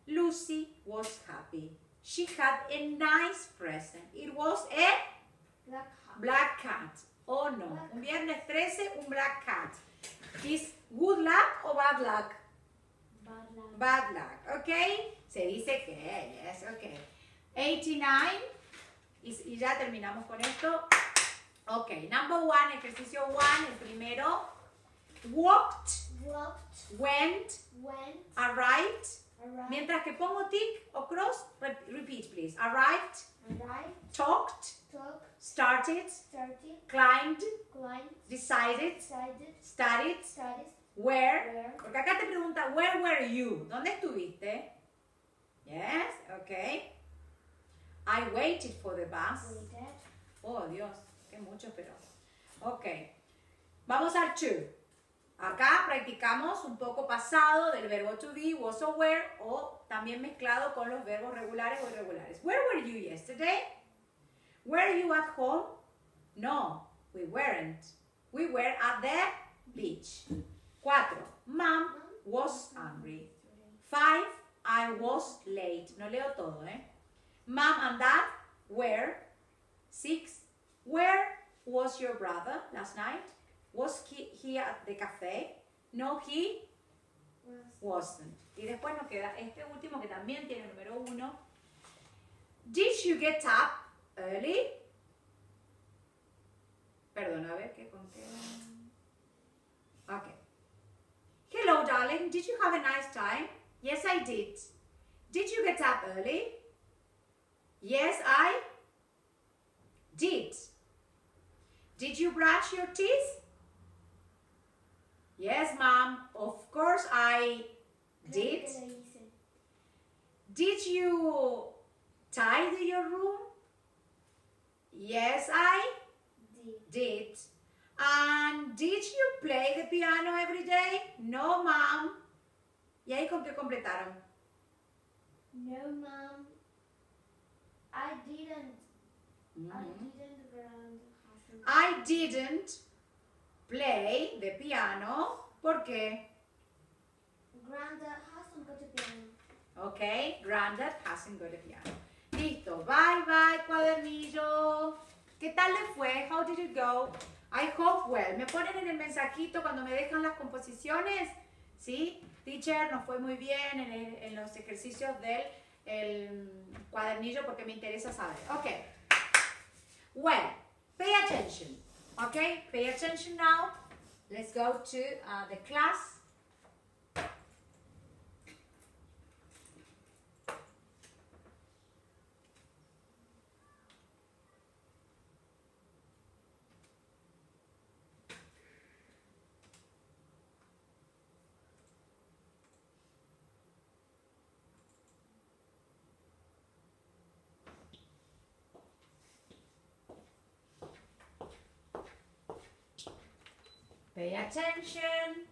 Lucy was happy. She had a nice present. It was a black black cat. o no? Un viernes 13, un black cat. ¿Is good luck o bad luck? Bad luck. Bad luck, ¿ok? Se dice que, yes, ok. 89, y, y ya terminamos con esto. Ok, number one, ejercicio one, el primero. Walked, Walked. went, Went. arrived. Arrived. Mientras que pongo tick o cross, re- repeat please. Arrived, Arrived. talked, Talked. started, Started. climbed, Climbed. decided, Decided. studied, Studied. where. Where. Porque acá te pregunta, where were you? ¿Dónde estuviste? Yes, okay. I waited for the bus. Waited. Oh, Dios, qué mucho, pero. Ok. Vamos al to. Acá practicamos un poco pasado del verbo to be, was or were, o también mezclado con los verbos regulares o irregulares. Where were you yesterday? Were you at home? No, we weren't. We were at the beach. Cuatro. Mom was angry. Five, I was late. No leo todo, ¿eh? Mom and dad were. Six, where was your brother last night? Was he, he at the cafe? No, he Was. wasn't. Y después nos queda este último que también tiene el número uno. Did you get up early? Perdón, a ver qué conté. Ok. Hello, darling. Did you have a nice time? Yes, I did. Did you get up early? Yes, I did. Did you brush your teeth? Yes, mom. Of course I did. Creo que lo hice. Did you tidy your room? Yes, I Did. did. And did you play the piano every day? No, mom. ¿Y ahí con qué completaron? No, mom. I didn't. I Mhm. didn't ground Hassan. I didn't play the piano. ¿Por qué? Granddad hasn't got a piano. Ok, granddad hasn't got a piano. Listo, bye bye cuadernillo. ¿Qué tal le fue? How did it go? I hope well. Me ponen en el mensajito cuando me dejan las composiciones. ¿Sí? Teacher, nos fue muy bien en, el- en los ejercicios del el cuadernillo porque me interesa saber. Ok. Well, pay attention. Ok, pay attention now. Let's go to uh, the class. Pay attention.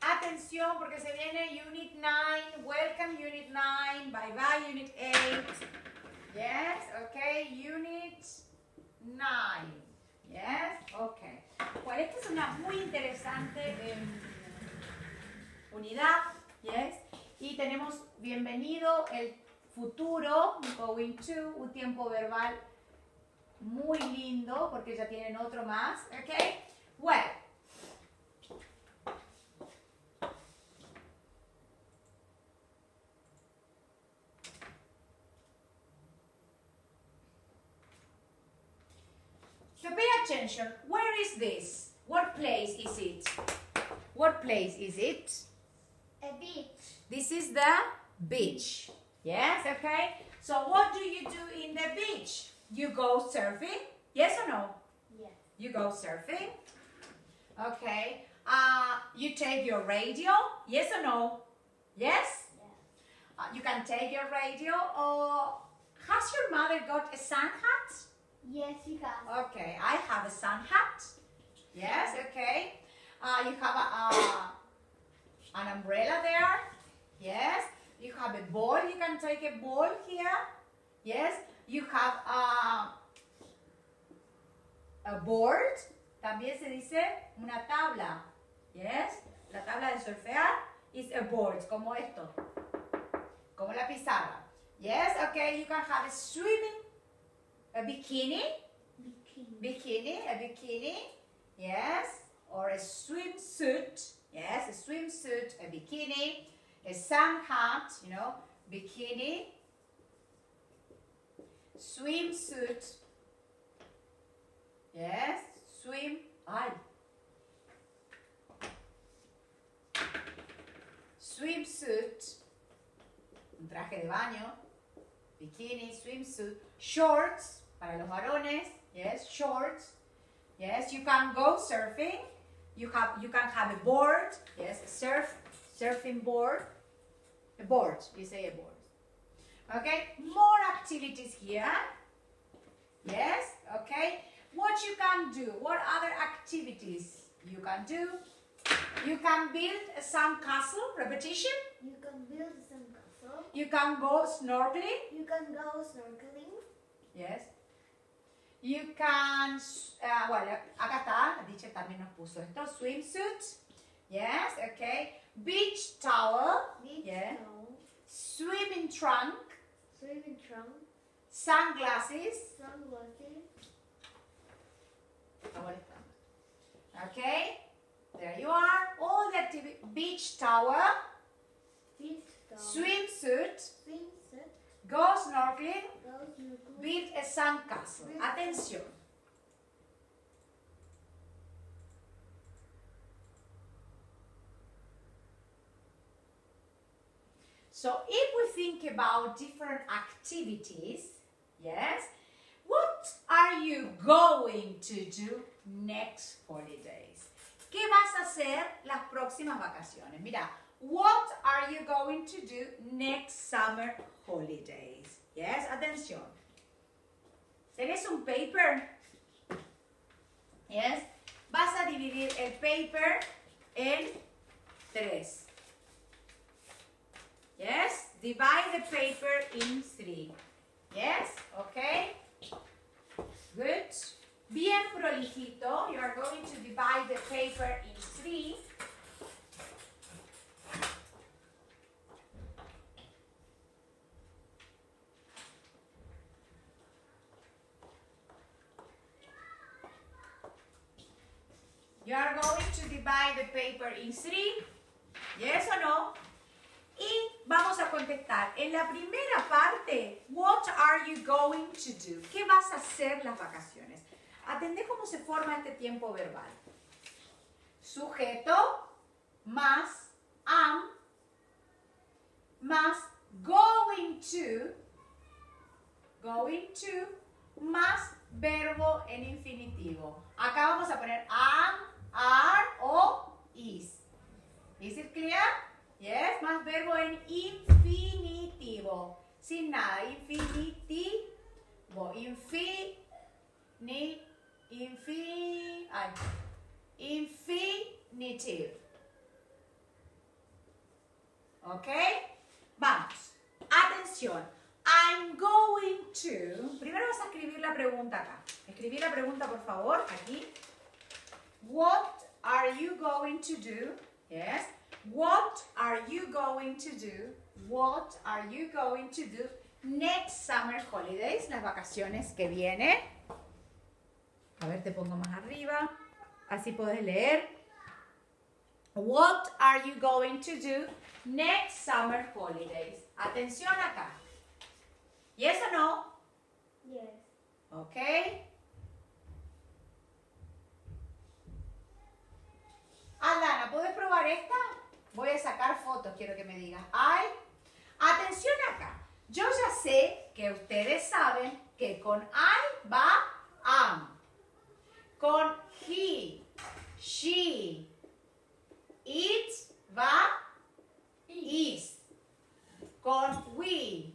Atención porque se viene Unit 9. Welcome Unit 9. Bye bye Unit 8. Yes, okay. Unit 9. Yes, okay. Bueno, esta es una muy interesante em, unidad, yes. Y tenemos bienvenido el futuro, going to, un tiempo verbal muy lindo porque ya tienen otro más, ok. Well. So pay attention. Where is this? What place is it? What place is it? This is the beach. Yes, okay. So what do you do in the beach? You go surfing? Yes or no? Yes. You go surfing. Okay. Uh, you take your radio? Yes or no? Yes? Yes. Uh, you can take your radio or has your mother got a sun hat? Yes, you can. Okay, I have a sun hat. Yes, okay. Uh, you have a, uh, an umbrella there. Yes. You have a ball. You can take a ball here. Yes. You have a, a board. También se dice una tabla. Yes. la tabla de surfear is a board, como esto. Como la pizarra. Yes, okay, you can have a swimming, a bikini, Bikini. bikini, a bikini, yes, or a swimsuit, yes, a swimsuit, a bikini, a sun hat, you know, bikini, swimsuit, yes, swim, ay, swimsuit, un traje de baño, bikini, swimsuit, shorts para los varones, yes, shorts, yes, you can go surfing, you have you can have a board, yes, surf surfing board, a board, you say a board. Okay, more activities here. Yes, okay. What you can do, what other activities you can do? You can build a sandcastle, repetition. You can build some castle. You can go snorkeling. You can go snorkeling. Yes. You can, uh, está, la teacher también nos puso esto, swimsuit. Yes, okay. Beach towel, Beach Yeah. towel. swimming trunk, Swimming trunk. sunglasses. Sunglasses. Okay, there you are. All the activity, beach towel, Beach towel. swimsuit, Swimsuit. go snorkeling, Go snorkeling. build a sandcastle. Atención. So if we think about different activities, yes, what are you going to do next holidays? ¿Qué vas a hacer las próximas vacaciones? Mira, what are you going to do next summer holidays? Yes, atención. ¿Tenés un paper? Yes. Vas a dividir el paper en tres. Yes. Divide the paper in three. Yes. Okay. Good. Bien prolijito. You are going to divide the paper in three. You are going to divide the paper in three. Yes or no? Y vamos a contestar. En la primera parte, what are you going to do? ¿Qué vas a hacer las vacaciones? Atendé cómo se forma este tiempo verbal. Sujeto más am más going to going to más verbo en infinitivo. Acá vamos a poner am, are o is. Is it clear? Yes, más verbo en infinitivo. Sin nada, infinitivo. Infini, infi, ay, infinitive. ¿Ok? Vamos. Atención. I'm going to. Primero vas a escribir la pregunta acá. Escribir la pregunta, por favor, aquí. What are you going to do? Yes. What are you going to do? What are you going to do next summer holidays? Las vacaciones que vienen. A ver, te pongo más arriba. Así puedes leer. What are you going to do next summer holidays? Atención acá. Yes or no? Yes. Ok. Alana, ¿puedes probar esta? Voy a sacar fotos, quiero que me digas. Ay, atención acá. Yo ya sé que ustedes saben que con I va am. Con he, she, it va is. Con we,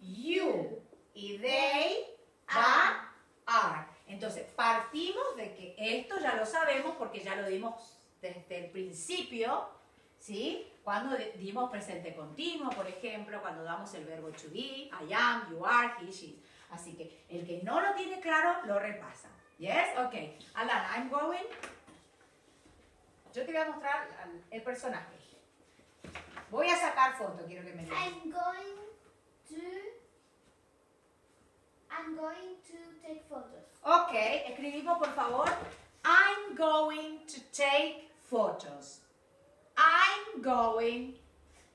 you y they va are. Entonces, partimos de que esto ya lo sabemos porque ya lo dimos desde el principio, ¿sí? Cuando di- dimos presente continuo, por ejemplo, cuando damos el verbo to be, I am, you are, he, she. Así que el que no lo tiene claro, lo repasa. Yes? Ok. Alana, I'm going. yo te voy a mostrar el personaje. Voy a sacar foto, quiero que me digas. I'm going to. I'm going to take photos. Ok, escribimos por favor. I'm going to take photos. I'm going.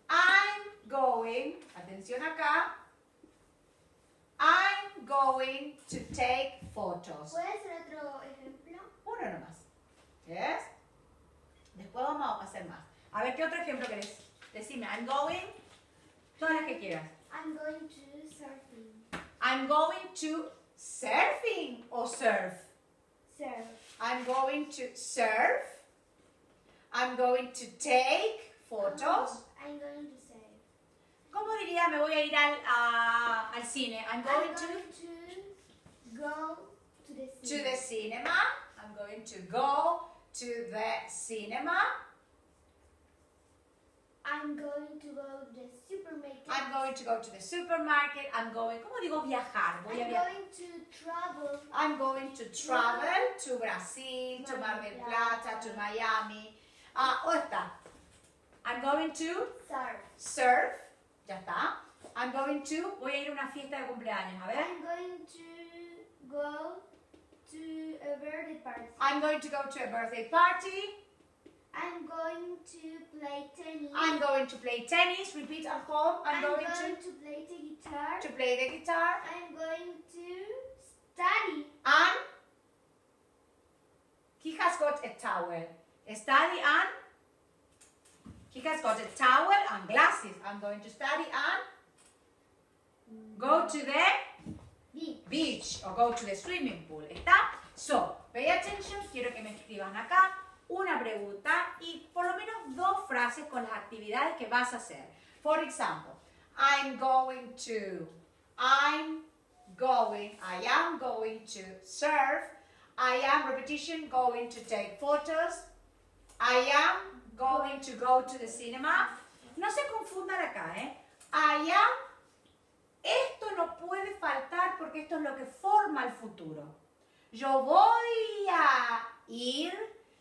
I'm going. Atención acá. I'm going to take photos. ¿Puede ser otro ejemplo? Uno nomás. ¿Yes? Después vamos a hacer más. A ver, ¿qué otro ejemplo querés? Decime, I'm going. Todas las que quieras. I'm going to surfing. I'm going to surfing o surf. Surf. I'm going to surf. I'm going to take photos. I'm going to surf. ¿Cómo diría me voy a ir al, a- al cine? I'm I'm going going to, to go to the to cinema. the cinema. I'm going to go to the cinema. I'm going to go to the supermarket. I'm going to go to the supermarket. I'm going, ¿cómo digo viajar? Voy a I'm viajar. going to travel. I'm going to travel to Brasil, to Mar del Plata, to Miami. Ah, o está. I'm going to Surf. surf. Ya está. I'm going to, voy a ir a una fiesta de cumpleaños, a ver. I'm going to go to a birthday party. I'm going to go to a birthday party. I'm going to play tennis. I'm going to play tennis. Repeat at home. I'm, I'm going, going to, to play the guitar. to play the guitar. I'm going to study. And he has got a towel. Study and he has got a towel and glasses. I'm going to study and go to the Beach. beach or go to the swimming pool. ¿Está? So, pay attention. Quiero que me escriban acá una pregunta y por lo menos dos frases con las actividades que vas a hacer. For example, I'm going to, I'm going, I am going to surf. I am, repetition, going to take photos. I am going to go to the cinema. No se confundan acá, ¿eh? I am esto no puede faltar porque esto es lo que forma el futuro. Yo voy a ir,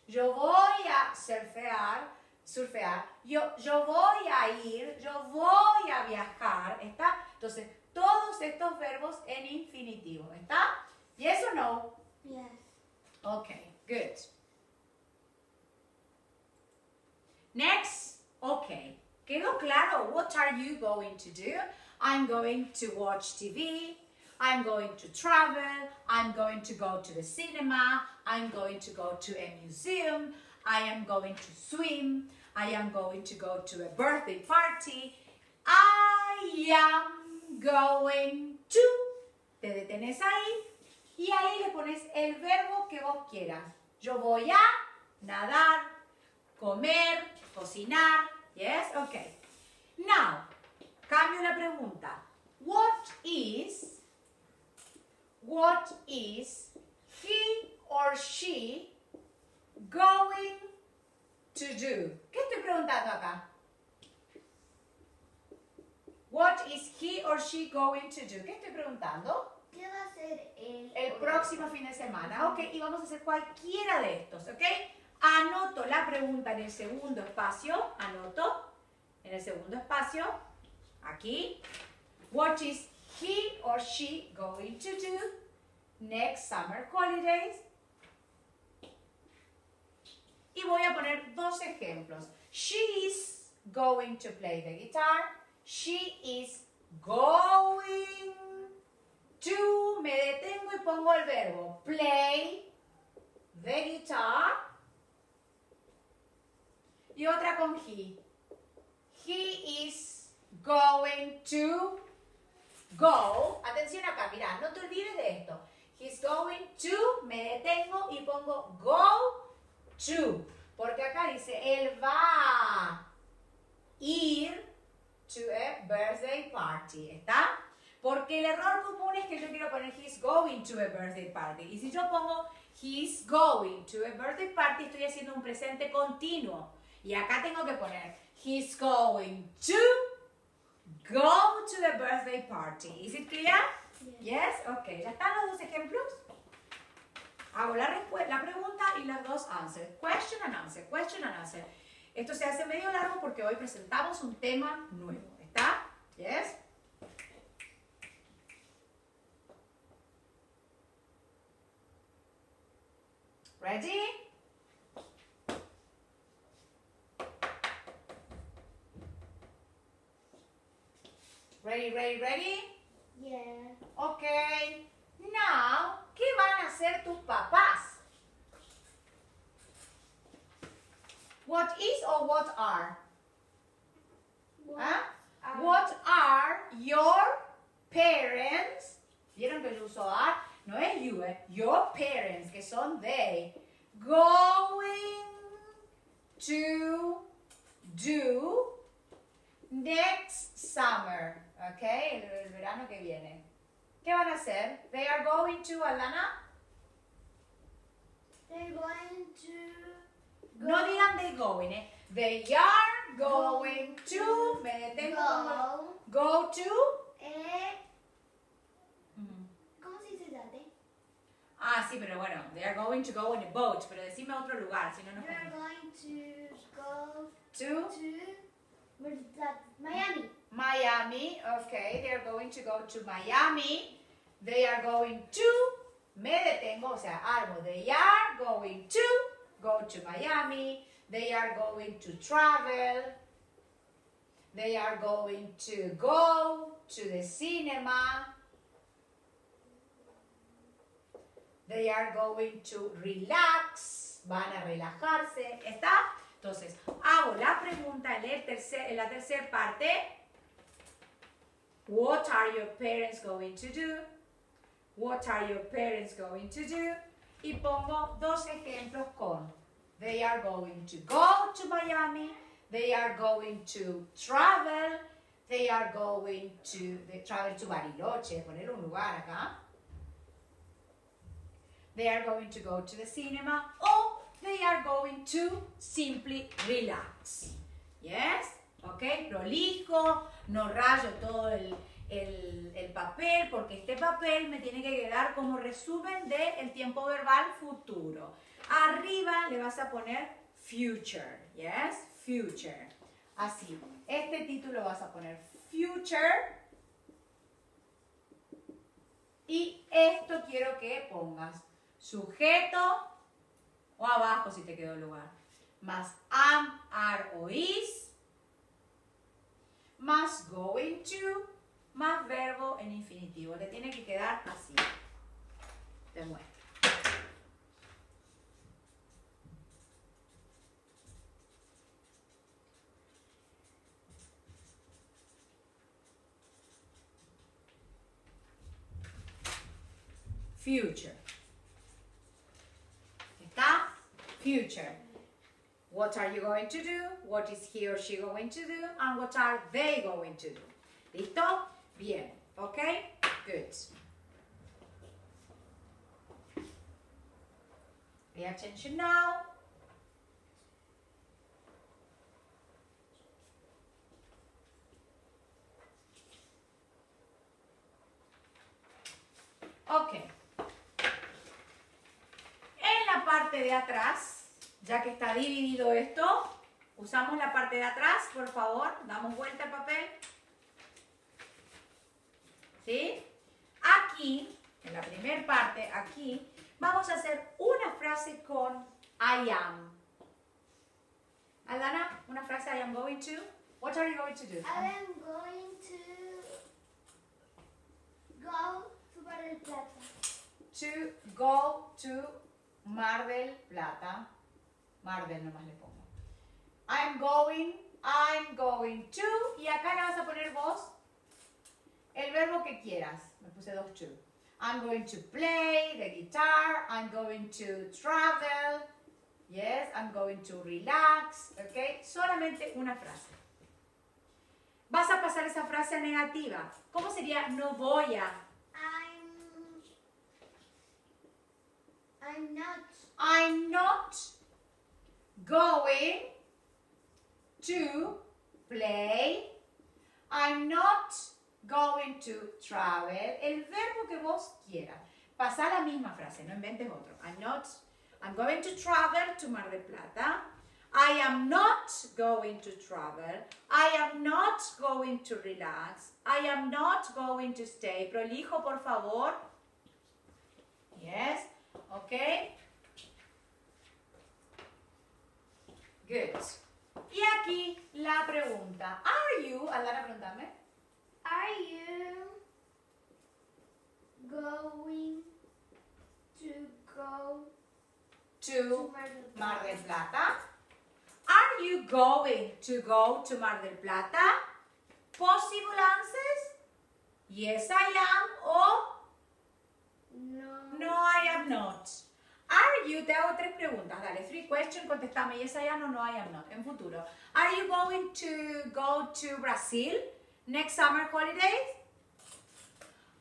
yo voy a surfear, surfear, yo, yo voy a ir, yo voy a viajar, ¿está? Entonces, todos estos verbos en infinitivo, ¿está? Yes or no? Yes. Okay, good. ¿Quedó claro? What are you going to do? I'm going to watch TV. I'm going to travel. I'm going to go to the cinema. I'm going to go to a museum. I am going to swim. I am going to go to a birthday party. I am going to. Te detenes ahí y ahí le pones el verbo que vos quieras. Yo voy a nadar, comer, cocinar. Yes? Okay. Now, cambio la pregunta. What is, what is he or she going to do? ¿Qué estoy preguntando acá? What is he or she going to do? ¿Qué estoy preguntando? ¿Qué va a hacer el, El próximo fin de semana, ok, y vamos a hacer cualquiera de estos, ok. Anoto la pregunta en el segundo espacio, anoto en el segundo espacio, aquí. What is he or she going to do next summer holidays? Y voy a poner dos ejemplos. She is going to play the guitar. She is going to, me detengo y pongo el verbo play the guitar. Y otra con he. He is going to go. Atención acá, mira, no te olvides de esto. He's going to, me detengo y pongo go to. Porque acá dice, él va a ir to a birthday party. ¿Está? Porque el error común es que yo quiero poner he's going to a birthday party. Y si yo pongo he's going to a birthday party, estoy haciendo un presente continuo. Y acá tengo que poner he's going to go to the birthday party. Is it clear? Yes. Yes? Ok. ¿Ya están los dos ejemplos? hago la, la pregunta y las dos answers. Question and answer, question and answer. Esto se hace medio largo porque hoy presentamos un tema nuevo. ¿Está? Yes? Ready? Ready, ready, ready? Yeah. Ok. Now, ¿qué van a hacer tus papás? What is or what are? What ¿Ah? are- What are your parents? ¿Vieron que yo uso are? No es you, eh. Your parents, que son they. Going to do next summer. ¿Ok? El, el verano que viene. ¿Qué van a hacer? They are going to, Alana. They're going to No digan they going, eh. They are going to. Me detengo go Go to. eh, Ujú. ¿Cómo se dice that? eh? Ah, sí, pero bueno, they are going to go in a boat, pero decime otro lugar, si no nos They're confundimos. going to go To? Miami. Miami, okay, they are going to go to Miami. They are going to, me detengo, o sea, algo, they are going to go to Miami. They are going to travel. They are going to go to the cinema. They are going to relax. Van a relajarse. ¿Está? Entonces, hago la pregunta en, el tercer- en la tercera parte. What are your parents going to do? What are your parents going to do? Y pongo dos ejemplos con They are going to go to Miami. They are going to travel. They are going to travel to Bariloche, poner un lugar acá. They are going to go to the cinema or they are going to simply relax. Yes? ¿Ok? Prolijo, no rayo todo el, el- el papel porque este papel me tiene que quedar como resumen del tiempo verbal futuro. Arriba le vas a poner future. Yes? Future. Así. Este título vas a poner future. Y esto quiero que pongas sujeto o abajo si te quedó lugar. Más am, are o is. Más going to. Más verbo en infinitivo. Te tiene que quedar así. Te muestro. Future. Future. What are you going to do? What is he or she going to do? And what are they going to do? ¿Listo? Bien. Okay? Good. Pay attention now. Ok. En la parte de atrás, ya que está dividido esto, usamos la parte de atrás, por favor, damos vuelta al papel. ¿Sí? Aquí, en la primera parte, aquí, vamos a hacer una frase con I am. Aldana, una frase I am going to. What are you going to do? I am going to go to Mar del Plata. to go to Mar del Plata. Mar del nomás le pongo. I'm going, I'm going to. Y acá le vas a poner vos el verbo que quieras. Me puse dos to. I'm going to play the guitar. I'm going to travel. Yes, I'm going to relax. Ok, solamente una frase. Vas a pasar esa frase negativa. ¿Cómo sería no voy a? I'm I'm not I'm not going to play. I'm not going to travel. El verbo que vos quieras. pasa la misma frase, no inventes otro. I'm not, I'm going to travel to Mar del Plata. I am not going to travel. I am not going to relax. I am not going to stay. Prolijo, por favor. Yes. Okay. Good. Y aquí la pregunta. Are you, Aldana, pregúntame. Are you going to go To Mar del? Plata. Are you going to go to Mar del Plata? Possible answers? Yes, I am or No. no, I am not. Are you, te hago tres preguntas, dale, three questions, contestame yes, I am or no, I am not, en futuro. Are you going to go to Brazil next summer holidays?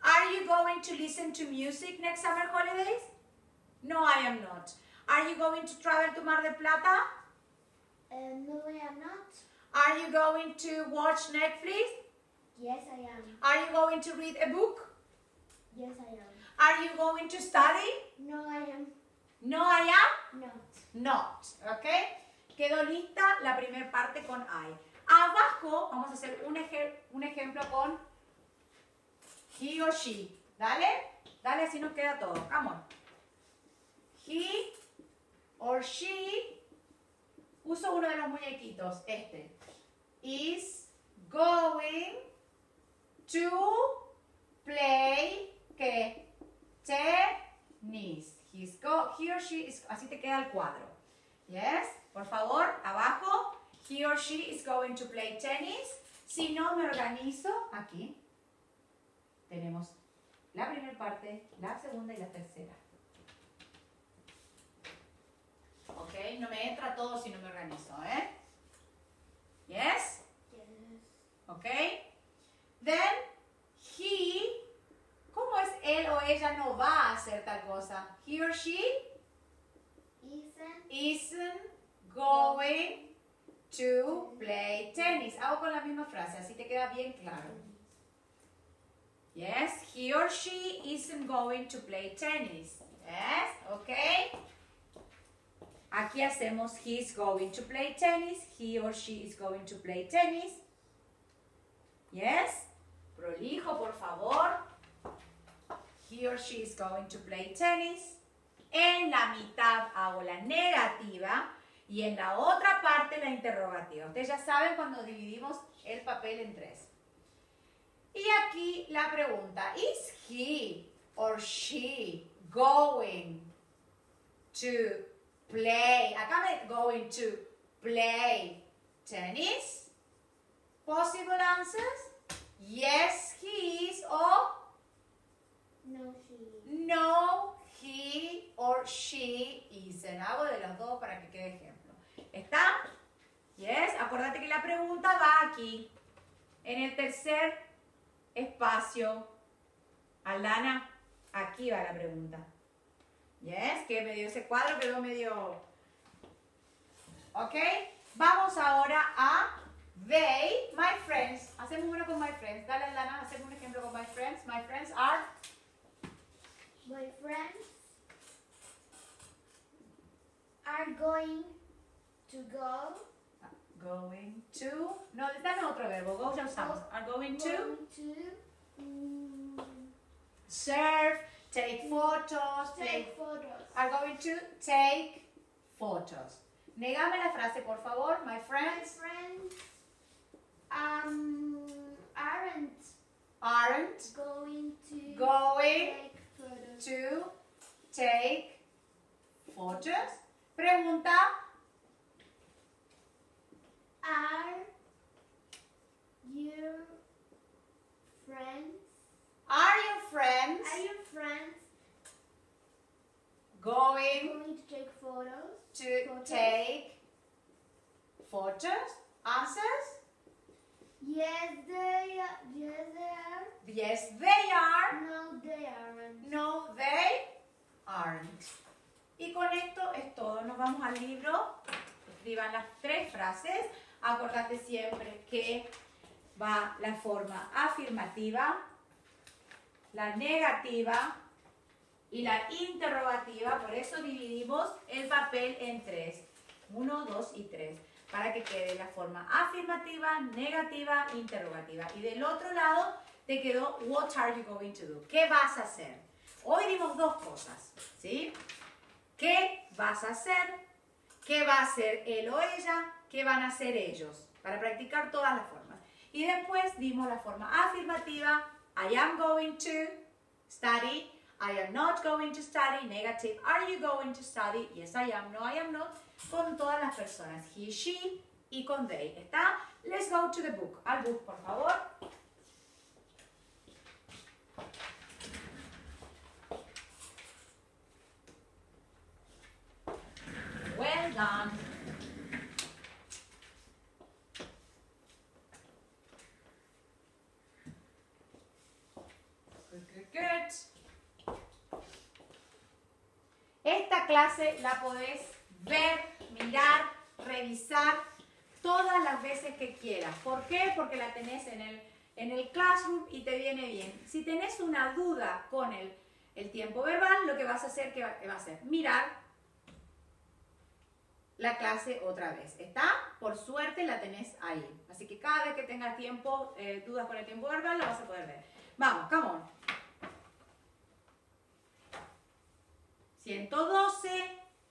Are you going to listen to music next summer holidays? No, I am not. Are you going to travel to Mar del Plata? Uh, no, I am not. Are you going to watch Netflix? Yes, I am. Are you going to read a book? Yes, I am. Are you going to study? No, I am No, I am not. not. ¿Ok? Quedó lista la primera parte con I. Abajo vamos a hacer un, un ejemplo con he or she. Dale, dale, así nos queda todo. Come on. He or she, uso uno de los muñequitos, este, is going to play, ¿qué? Tennis. He's go, he or she is, así te queda el cuadro. Yes, por favor, abajo. He or she is going to play tennis. Si no me organizo, aquí tenemos la primera parte, la segunda y la tercera. Ok, no me entra todo si no me organizo, ¿eh? Yes, Yes. ok. Then, he, ¿cómo es él o ella no va a hacer tal cosa? He or she Isn't going to play tennis. Hago con la misma frase, así te queda bien claro. Yes, he or she isn't going to play tennis. Yes, okay. Aquí hacemos he's going to play tennis, he or she is going to play tennis. Yes, prolijo por favor. He or she is going to play tennis. En la mitad hago la negativa y en la otra parte la interrogativa. Ustedes ya saben cuando dividimos el papel en tres. Y aquí la pregunta, ¿is he or she going to play? Acá me going to play tennis. Possible answers? Yes, he is or no she. no, he or she isn't. Hago de los dos para que quede ejemplo. ¿Está? Yes. Acuérdate que la pregunta va aquí. En el tercer espacio. Aldana, aquí va la pregunta. Yes, que medio ese cuadro quedó medio. ¿Ok? Vamos ahora a they, my friends. Hacemos una con my friends. Dale, Aldana, hacemos un ejemplo con my friends. My friends are My friends are going to go Going to. No, dame otro verbo. Go ya usamos. Are going to going to mm, surf, take photos, take photos. Are going to take photos. Negame la frase, por favor. My My friends friends um aren't aren't going to going take photos. to take photos. Pregunta. Are you friends Are your friends are your friends going going to take photos? to Photos. take photos? Answers? Yes, they are. Yes, they are. Yes, they are. No, they aren't. No, they aren't. Y con esto es todo. Nos vamos al libro. Escriban las tres frases. Acordate siempre que va la forma afirmativa, la negativa y la interrogativa, por eso dividimos el papel en tres. Uno, dos y tres. Para que quede la forma afirmativa, negativa, interrogativa. Y del otro lado te quedó What are you going to do? ¿Qué vas a hacer? Hoy dimos dos cosas, ¿sí? ¿Qué vas a hacer? ¿Qué va a hacer él o ella? ¿Qué van a hacer ellos? Para practicar todas las formas. Y después dimos la forma afirmativa, I am going to study, I am not going to study, negative, are you going to study? Yes, I am, no, I am not, con todas las personas, he, she y con they. ¿Está? Let's go to the book. Al book, por favor. Esta clase la podés ver, mirar, revisar todas las veces que quieras. ¿Por qué? Porque la tenés en el, en el classroom y te viene bien. Si tenés una duda con el, el tiempo verbal, lo que vas a hacer, que va a hacer? Mirar la clase otra vez. ¿Está? Por suerte la tenés ahí. Así que cada vez que tengas tiempo, eh, dudas con el tiempo verbal, vas a poder ver. Vamos, come on. 112,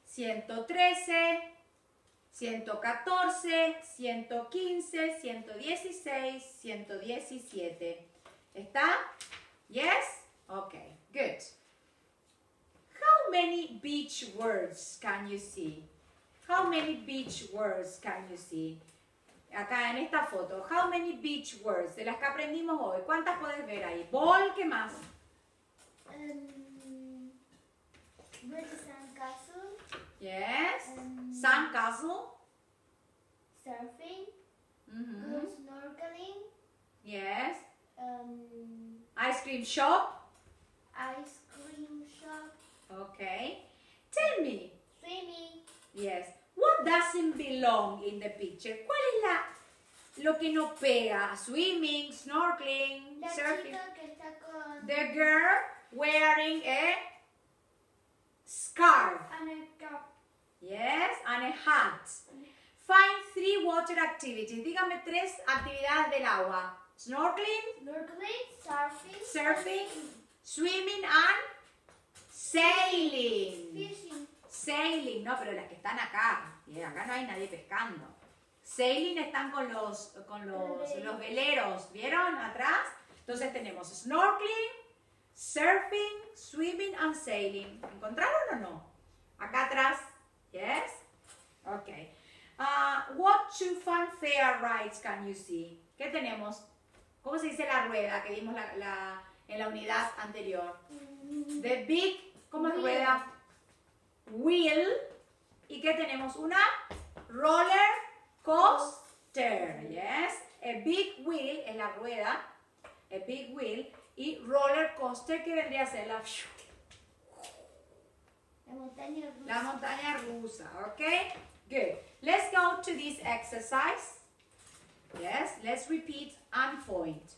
113, 114, 115, 116, 117. ¿Está? Yes? Okay, good. How many beach words can you see? How many beach words can you see? Acá en esta foto. How many beach words? De las que aprendimos hoy. ¿Cuántas puedes ver ahí? Ball, ¿qué más? Um, sandcastle, Yes. Um, Sandcastle. surfing, go snorkeling, Yes. um, Ice cream shop. ice cream shop, Okay. Tell me. swimming, Yes. What doesn't belong in the picture? ¿Cuál es la lo que no pega? Swimming, snorkeling, la surfing. chica que está con The girl wearing a scarf. Ana Cap- Yes, and a hat. Find three water activities. Dígame tres actividades del agua. Snorkeling, snorkeling, surfing, Surfing. swimming and sailing. fishing, Sailing, no, pero las que están acá. Y acá no hay nadie pescando. Sailing están con los, con los, los veleros, ¿vieron? Atrás. Entonces tenemos snorkeling, surfing, swimming and sailing. ¿Encontraron o no? Acá atrás. Yes? Okay. Ah, what two fanfare rides can you see? ¿Qué tenemos? ¿Cómo se dice la rueda que vimos la, la- en la unidad anterior? mm, The big, ¿cómo es rueda? Wheel. ¿Y qué tenemos? Una roller coaster. Yes. A big wheel es la rueda. A big wheel. Y roller coaster que vendría a ser la, la montaña rusa. la montaña rusa. ¿Ok? Good. Let's go to this exercise. Yes. Let's repeat and point.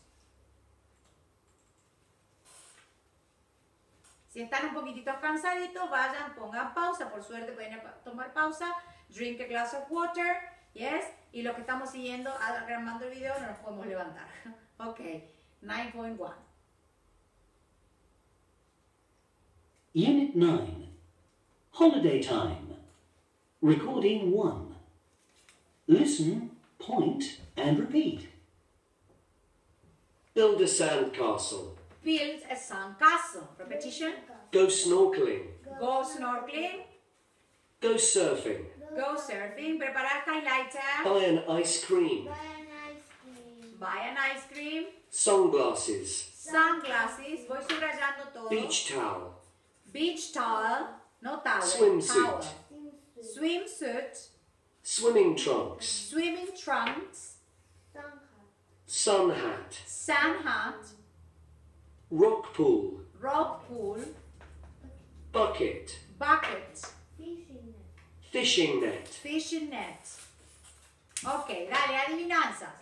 Si están un poquitito cansaditos, vayan, pongan pausa. Por suerte pueden tomar pausa. Drink a glass of water. Yes. Y los que estamos siguiendo, grabando el video, no nos podemos levantar. (laughs) Ok. 9.1. Unit 9 Holiday Time. Recording 1. Listen, point, and repeat. Build a sandcastle. Build a sandcastle. Repetition. Go snorkeling. Go snorkeling. Go surfing. Go surfing. Preparar highlighter. Buy an ice cream. Buy an ice cream. Buy an ice cream. Sunglasses. Sunglasses. Voy subrayando todo. Beach towel. Beach towel. No towel. Swimsuit. Towel. Swimsuit. Swimsuit. Swimming trunks. Swimming trunks. Sun hat. Sun hat. Sun hat. Rock pool. Rock pool. Bucket. Bucket. Fishing net. Fishing net. Ok, dale, adivinanzas.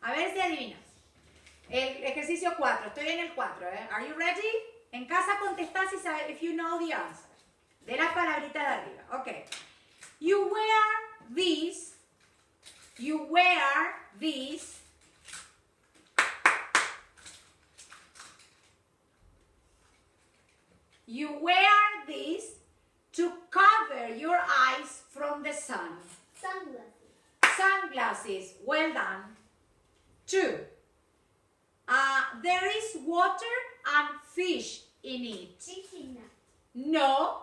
A ver si adivinas. El ejercicio 4, estoy en el 4, ¿eh? Are you ready? En casa contestás y sabe, if you know the answer. De la palabrita de arriba. Ok. You wear this. You wear this. You wear this to cover your eyes from the sun. Sunglasses. Sunglasses. Well done. Two. Uh, there is water and fish in it. No,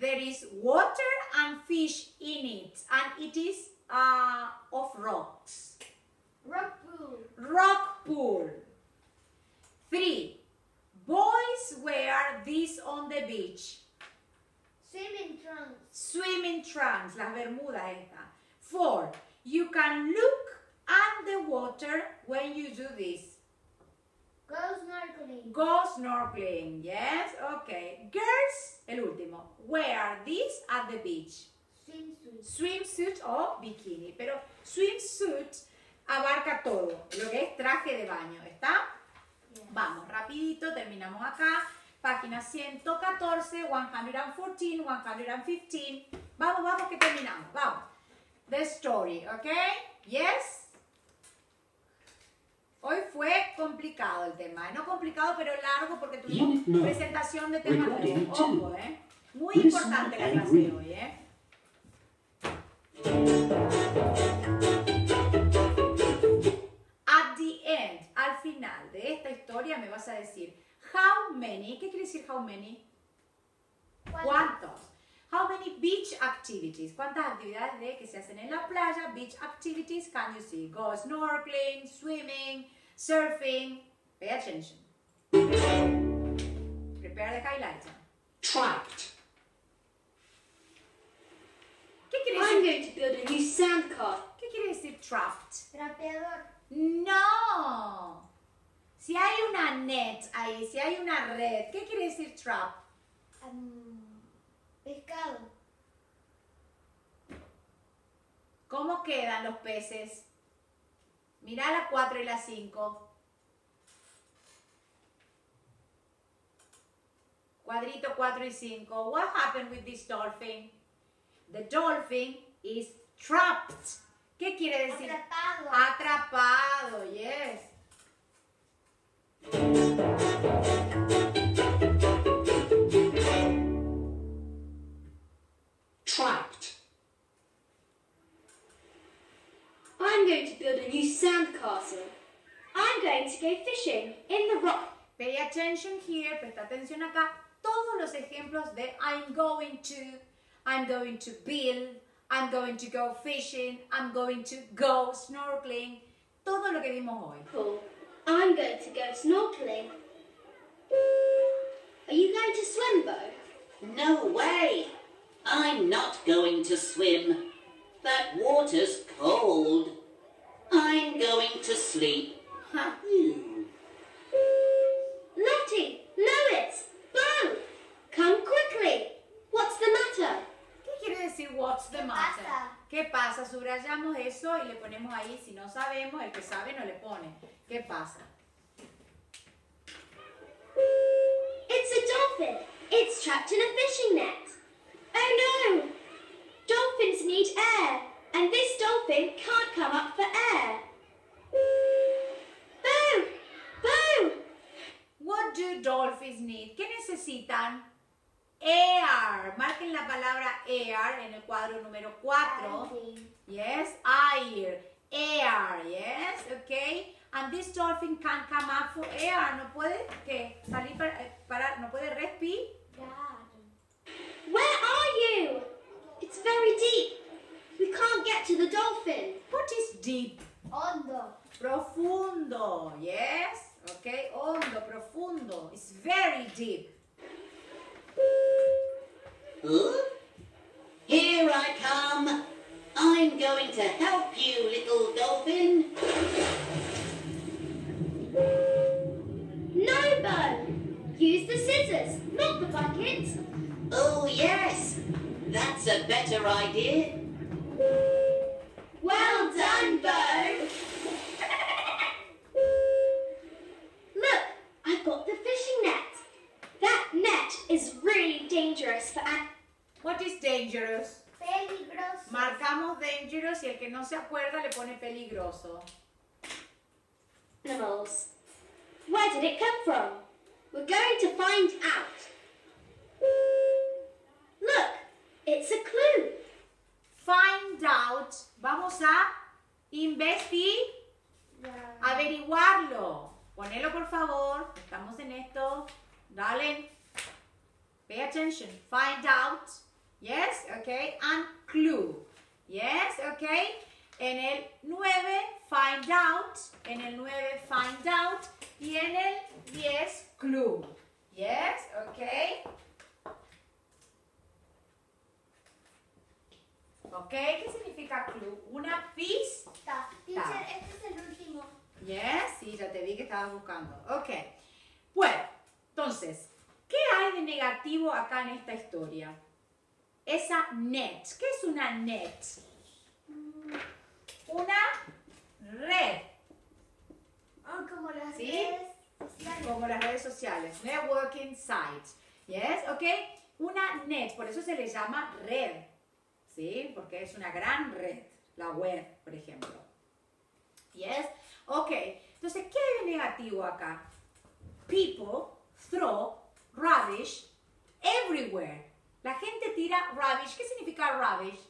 there is water and fish in it, and it is uh, of rocks. Rock pool. Rock pool. Three. Boys wear this on the beach. Swimming trunks. Swimming trunks, las bermudas esta. Four. You can look underwater when you do this. Go snorkeling. Go snorkeling, yes, okay. Girls, el último, wear this at the beach. Swimsuit. Swimsuit o bikini, pero swimsuit abarca todo, lo que es traje de baño, ¿está? Vamos, rapidito, terminamos acá. Página 114, 114, 115. Vamos, vamos que terminamos, vamos. The story, ¿ok? Yes? Hoy fue complicado el tema, no complicado pero largo porque tuvimos presentación de temas nuevos. Ojo, ¿eh? Muy importante la clase de hoy, ¿eh? Historia me vas a decir how many, ¿qué quiere decir how many? ¿Cuántos? How many beach activities? ¿Cuántas actividades de que se hacen en la playa? Beach activities can you see? Go snorkeling, swimming, surfing. Pay attention. Prepare the highlighter. Trapped. ¿Qué quiere I'm decir? going to build a new sandcastle. ¿Qué quiere decir trapped? Trapeador. No. Si hay una net ahí, si hay una red, ¿qué quiere decir trap? Um, pescado. ¿Cómo quedan los peces? Mira la 4 y la 5. Cuadrito 4 y 5. What happened with this dolphin? The dolphin is trapped. ¿Qué quiere decir? Atrapado. Atrapado, yes. Trapped. I'm going to build a new sandcastle. I'm going to go fishing in the rock. Pay attention here, presta atención acá. Todos los ejemplos de I'm going to, I'm going to build, I'm going to go fishing, I'm going to go snorkeling. Todo lo que vimos hoy. Cool. I'm going to go snorkeling. Are you going to swim, Bo? No way! I'm not going to swim. That water's cold. I'm going to sleep. Hmm. ¿Qué pasa? Subrayamos eso y le ponemos ahí. Si no sabemos, el que sabe no le pone. ¿Qué pasa? It's a dolphin. It's trapped in a fishing net. Oh no! Dolphins need air, and this dolphin can't come up for air. Boo! Boo! What do dolphins need? ¿Qué necesitan? Air. Marquen la palabra air en el cuadro número 4. Aire. Yes, air. Air, yes, okay. And this dolphin can come up for air. No puede ¿qué? salir para, eh, para no puede respirar. Where are you? It's very deep. We can't get to the dolphin. What is deep? Hondo. Profundo, yes, okay. Hondo, profundo. It's very deep. Huh? Here I come. I'm going to help you, little dolphin. No, Bo! Use the scissors, not the bucket. Oh, yes. That's a better idea. Well done, Bo! Is really dangerous for What is dangerous? Peligroso. Marcamos dangerous y el que no se acuerda le pone peligroso. animals. Where did it come from? We're going to find out. Look, it's a clue. Find out. Vamos a investigar. averiguarlo. Ponelo por favor. Estamos en esto. Dale. Pay attention. Find out. Yes, okay. And clue. Yes, okay. En el 9, find out. En el 9, find out. Y en el 10, clue. Yes, okay. Ok, ¿qué significa clue? Una pista. Ta. Teacher, este es el último. Yes, sí, ya te vi que estabas buscando. Ok. Bueno, entonces, ¿qué hay de negativo acá en esta historia? Esa net. ¿Qué es una net? Una red, Ah, como las ¿Sí? redes sociales. como las redes sociales. Networking sites. Yes, ok. Una net, por eso se le llama red. ¿Sí? Porque es una gran red. La web, por ejemplo. Yes. Ok. Entonces, ¿qué hay de negativo acá? People throw rubbish everywhere. La gente tira rubbish. ¿Qué significa rubbish?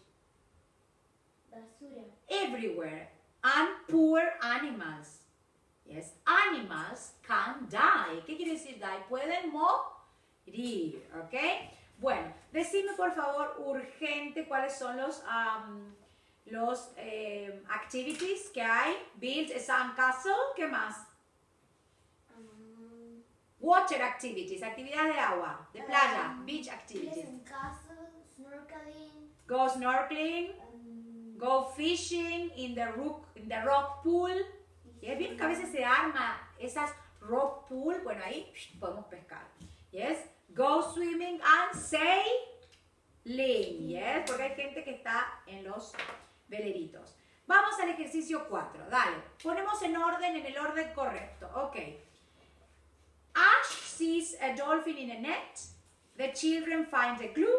Basura. Everywhere. And poor animals. Yes. Animals can die. ¿Qué quiere decir die? Pueden morir. ¿Ok? Bueno, decime por favor urgente cuáles son los, am, los eh, activities que hay. Build a sandcastle. ¿Qué más? Water activities, actividades de agua, de playa, um, beach activities. Snorkeling. Go snorkeling, um, go fishing in the rock, in the rock pool. Y es bien que a veces se arma esas rock pool, bueno ahí podemos pescar. Yes, go swimming and sailing. Yes, porque hay gente que está en los veleritos. Vamos al ejercicio 4, dale. Ponemos en orden, en el orden correcto. Ok. Ash sees a dolphin in a net. The children find a clue.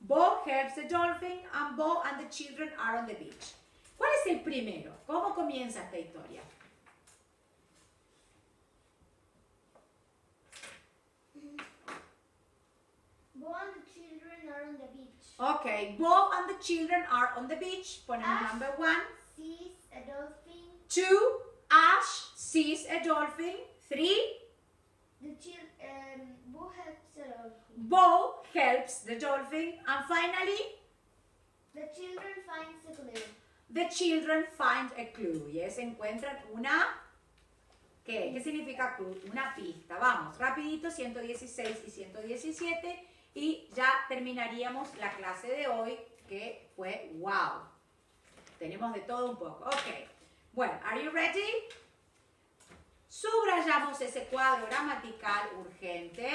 Bo helps the dolphin and Bo and the children are on the beach. ¿Cuál es el primero? ¿Cómo comienza esta historia? Bo and the children are on the beach. Ok, Bo and the children are on the beach. Ponemos Ash. number one. Sees a dolphin. Two, Ash sees a dolphin. Three, The um, Bo helps the dolphin. Bo helps the dolphin. And finally, The children finds a clue. the children find a clue. Yes, encuentran una... ¿Qué? ¿Qué significa clue? Una pista. Vamos, rapidito, 116 y 117. Y ya terminaríamos la clase de hoy, que fue wow. Tenemos de todo un poco. Ok. Bueno, are you ready? Subrayamos ese cuadro gramatical urgente.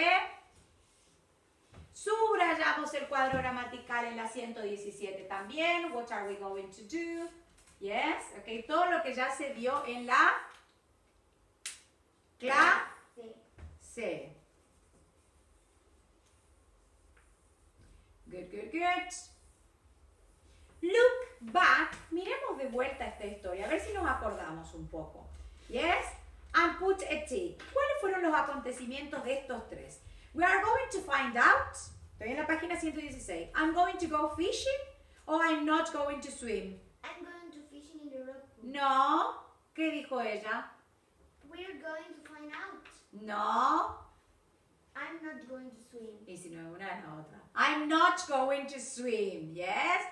Subrayamos el cuadro gramatical en la 117 también. What are we going to do? Yes, ok. Todo lo que ya se vio en la clase. Sí. Good, good, good. Look back. Miremos de vuelta esta historia, a ver si nos acordamos un poco. Yes? And put a tick. ¿Cuáles fueron los acontecimientos de estos tres? We are going to find out. Estoy en la página 116. I'm going to go fishing or I'm not going to swim. I'm going to fishing in the rock pool. No. ¿Qué dijo ella? We're going to find out. No. I'm not going to swim. Y si no, una la otra. I'm not going to swim. Yes.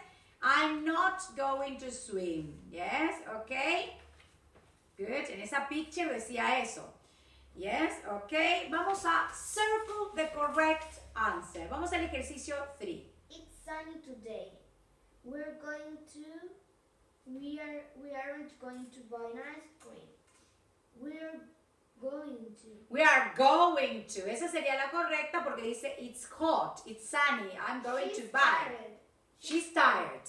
I'm not going to swim. Yes. Okay. Good. En esa picture decía eso. Yes. Okay. Vamos a circle the correct answer. Vamos al ejercicio 3. It's sunny today. We're going to we are we aren't going to buy an ice cream. We're going to. We are going to. Esa sería la correcta porque dice it's hot, it's sunny. I'm going She's to buy. tired. She's tired.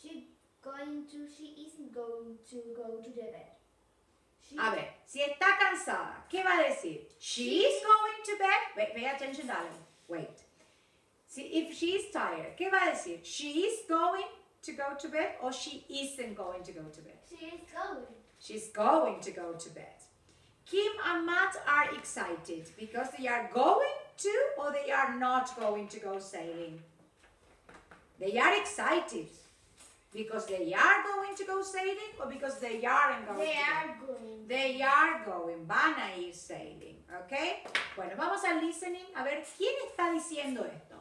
She going to she isn't going to go to the bed. A ver, si está cansada, ¿qué va a decir? She's going to bed. Pay, pay attention, darling. Wait. Si if she is tired, ¿qué va a decir? She is going to go to bed or she isn't going to go to bed? She is going. She's going to go to bed. Kim and Matt are excited because they are going to or they are not going to go sailing. They are excited because they are going to go sailing or because they aren't going They to go? are going. They are going, van a ir sailing, ¿ok? Bueno, vamos al listening a ver quién está diciendo esto.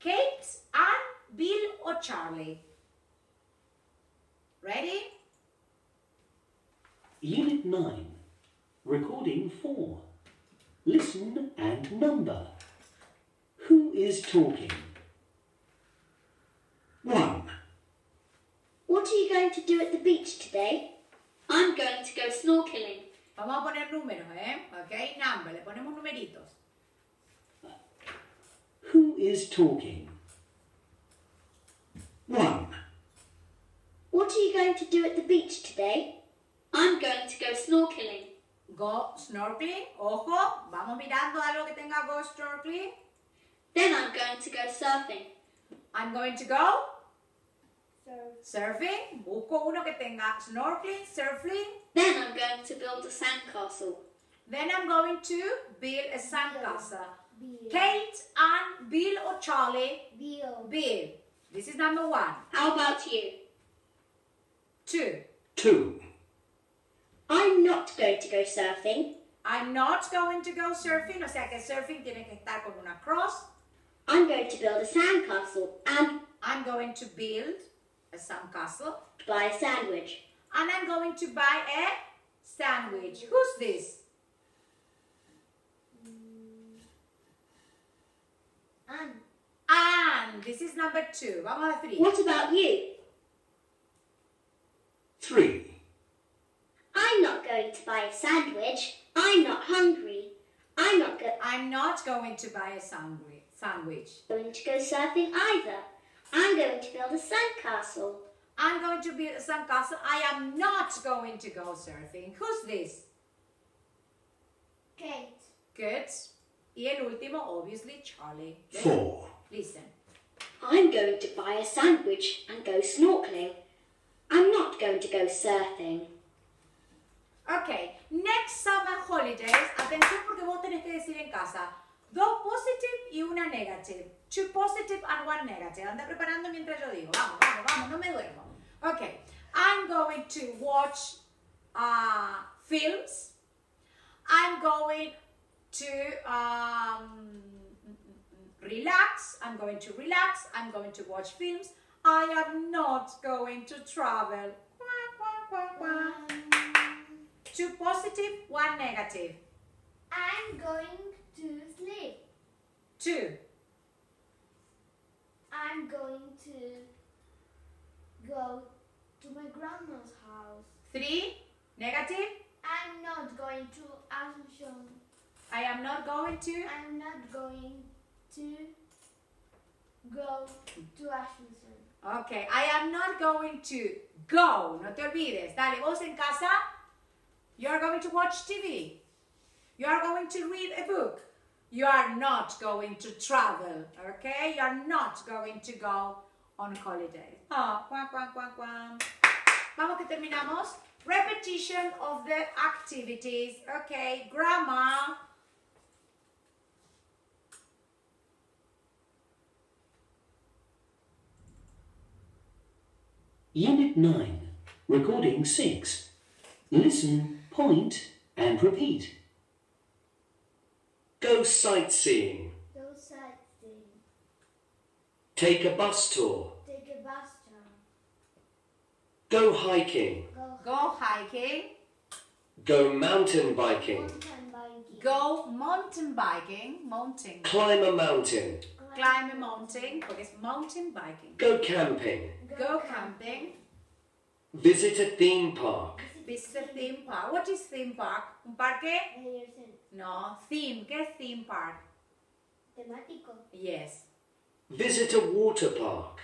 Kate, Ann, Bill o Charlie. Ready? Unit 9. Recording 4. Listen and number. Who is talking? 1, What are you going to do at the beach today? I'm going to go snorkeling. Vamos a poner números, ¿eh? ¿Ok? Number, le ponemos numeritos. Who is talking? 1, What are you going to do at the beach today? I'm going to go snorkeling. Go snorkeling, ojo, vamos mirando algo que tenga go snorkeling. Then I'm going to go surfing. I'm going to go So, surfing. Busco uno que tenga snorkeling, surfing. Then I'm going to build a sandcastle. Then I'm going to build a sandcastle. Bill. Kate, Ann, Bill or Charlie? Bill. Bill. This is number one. How about you? Two. 2, I'm not going to go surfing. I'm not going to go surfing. O sea que surfing tiene que estar con una cross. I'm going to build a sandcastle and I'm going to build a sandcastle. buy a sandwich. And I'm going to buy a sandwich. Who's this? And Anne. This is number two. What about three. What about you? 3, I'm not going to buy a sandwich. I'm not hungry. I'm not go- I'm not going to buy a sandwich. Sandwich. going to go surfing either. I'm going to build a sandcastle. I'm going to build a sandcastle. I am not going to go surfing. Who's this? Kate. Good. Y el último, obviously, Charlie. 4, Listen. I'm going to buy a sandwich and go snorkeling. I'm not going to go surfing. Ok, next summer holidays, atención porque vos tenés que decir en casa, dos positive y una negative. Two positive and one negative. Anda preparando mientras yo digo, vamos, vamos, vamos, no me duermo. Ok, I'm going to watch uh, films. I'm going to um, relax. I'm going to relax. I'm going to watch films. I am not going to travel. Two positive, one negative. I'm going to sleep. Two. I'm going to go to my grandma's house. Three. Negative. I'm not going to Asunción. I am not going to. I'm not going to go to Asunción. Ok, I am not going to go. No te olvides. Dale, vos en casa. You are going to watch TV. You are going to read a book. You are not going to travel. Okay? You are not going to go on holiday. Ah, cuac, cuac, cuac, cuac. Vamos que terminamos. Repetition of the activities. Okay, grammar. Unit 9. Recording 6. Listen, point, and repeat. Go sightseeing. Go sightseeing. Take a bus tour. Take a bus tour. Go hiking. Go Go hiking. Go mountain biking. mountain biking. Go mountain biking. Mountain. Climb a mountain. Climb a mountain. Porque es mountain biking. Go camping. Go camping. Visit a theme park. Visit a theme park. What is theme park? ¿Un parque? No. Theme. ¿Qué es theme park? Temático. Yes. Visit a water park.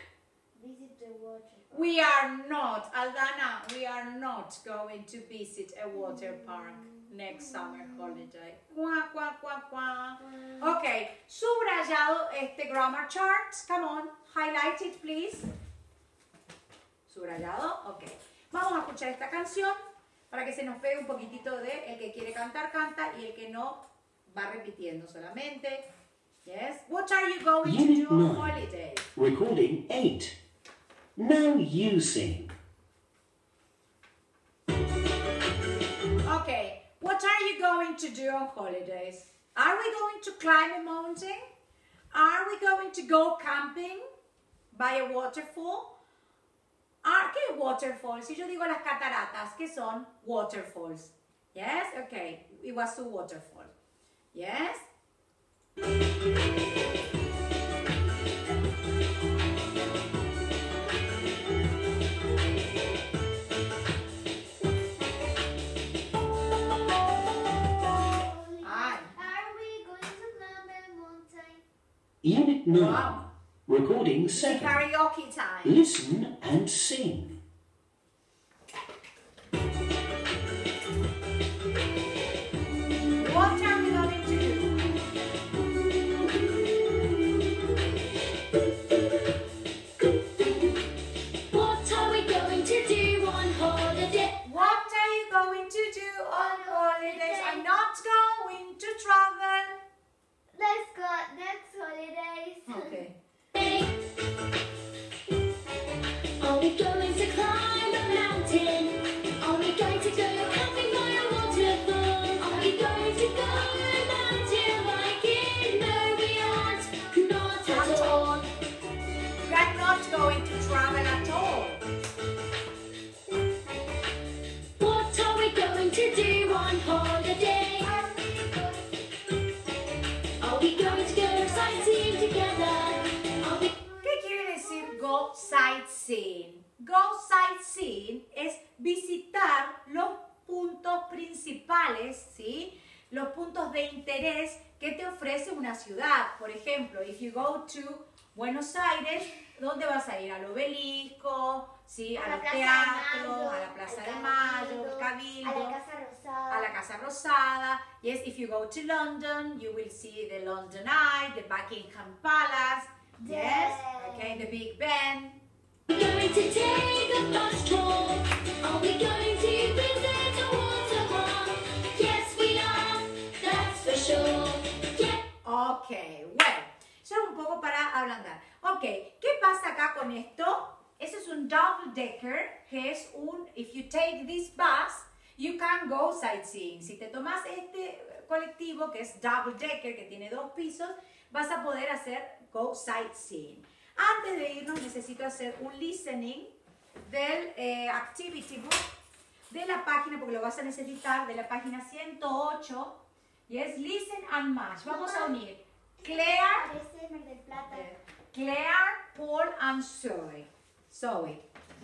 Visit the water. We are not, Aldana, we are not going to visit a water mm. park. next summer holiday. Cuá, cuá, cuá, cuá. Ok, subrayado este grammar charts. Come on, highlight it, please. Subrayado, ok. Vamos a escuchar esta canción para que se nos pegue un poquitito de el que quiere cantar, canta y el que no va repitiendo solamente. Yes. What are you going to Unit do on nine. holiday? Recording 8. Now you sing. Okay, what are you going to do on holidays? Are we going to climb a mountain? Are we going to go camping by a waterfall? Ah, ¿Qué es waterfall? Si yo digo las cataratas, ¿qué son? Waterfalls. Yes? Okay, Iguazú waterfall. Yes? Are we going to climb a mountain? Unit 9. Wow. Recording it's 7. karaoke time. Listen and sing. What are we going to do? What are we going to do on holiday? What are you going to do on holidays? I'm not going to travel. Let's go next holidays. Okay. Sightseeing? Go sightseeing es visitar los puntos principales, ¿sí? Los puntos de interés que te ofrece una ciudad. Por ejemplo, if you go to Buenos Aires, ¿dónde vas a ir? Al obelisco, ¿sí? a A los teatros, a la Plaza de Mayo, al Cabildo, a la Casa Rosada. a la Casa Rosada. Yes, if you go to London, you will see the London Eye, the Buckingham Palace. Yes, Yeah. okay, the Big Ben. Ok, bueno, es un poco para ablandar. Ok, ¿qué pasa acá con esto? Eso es un double decker, que es un, if you take this bus, you can go sightseeing. Si te tomas este colectivo, que es double decker, que tiene dos pisos, vas a poder hacer go sightseeing. Antes de irnos necesito hacer un listening del eh, activity book de la página, porque lo vas a necesitar, de la página 108, y es listen and match. Vamos a unir Claire. Claire, Paul and Zoe. Zoe.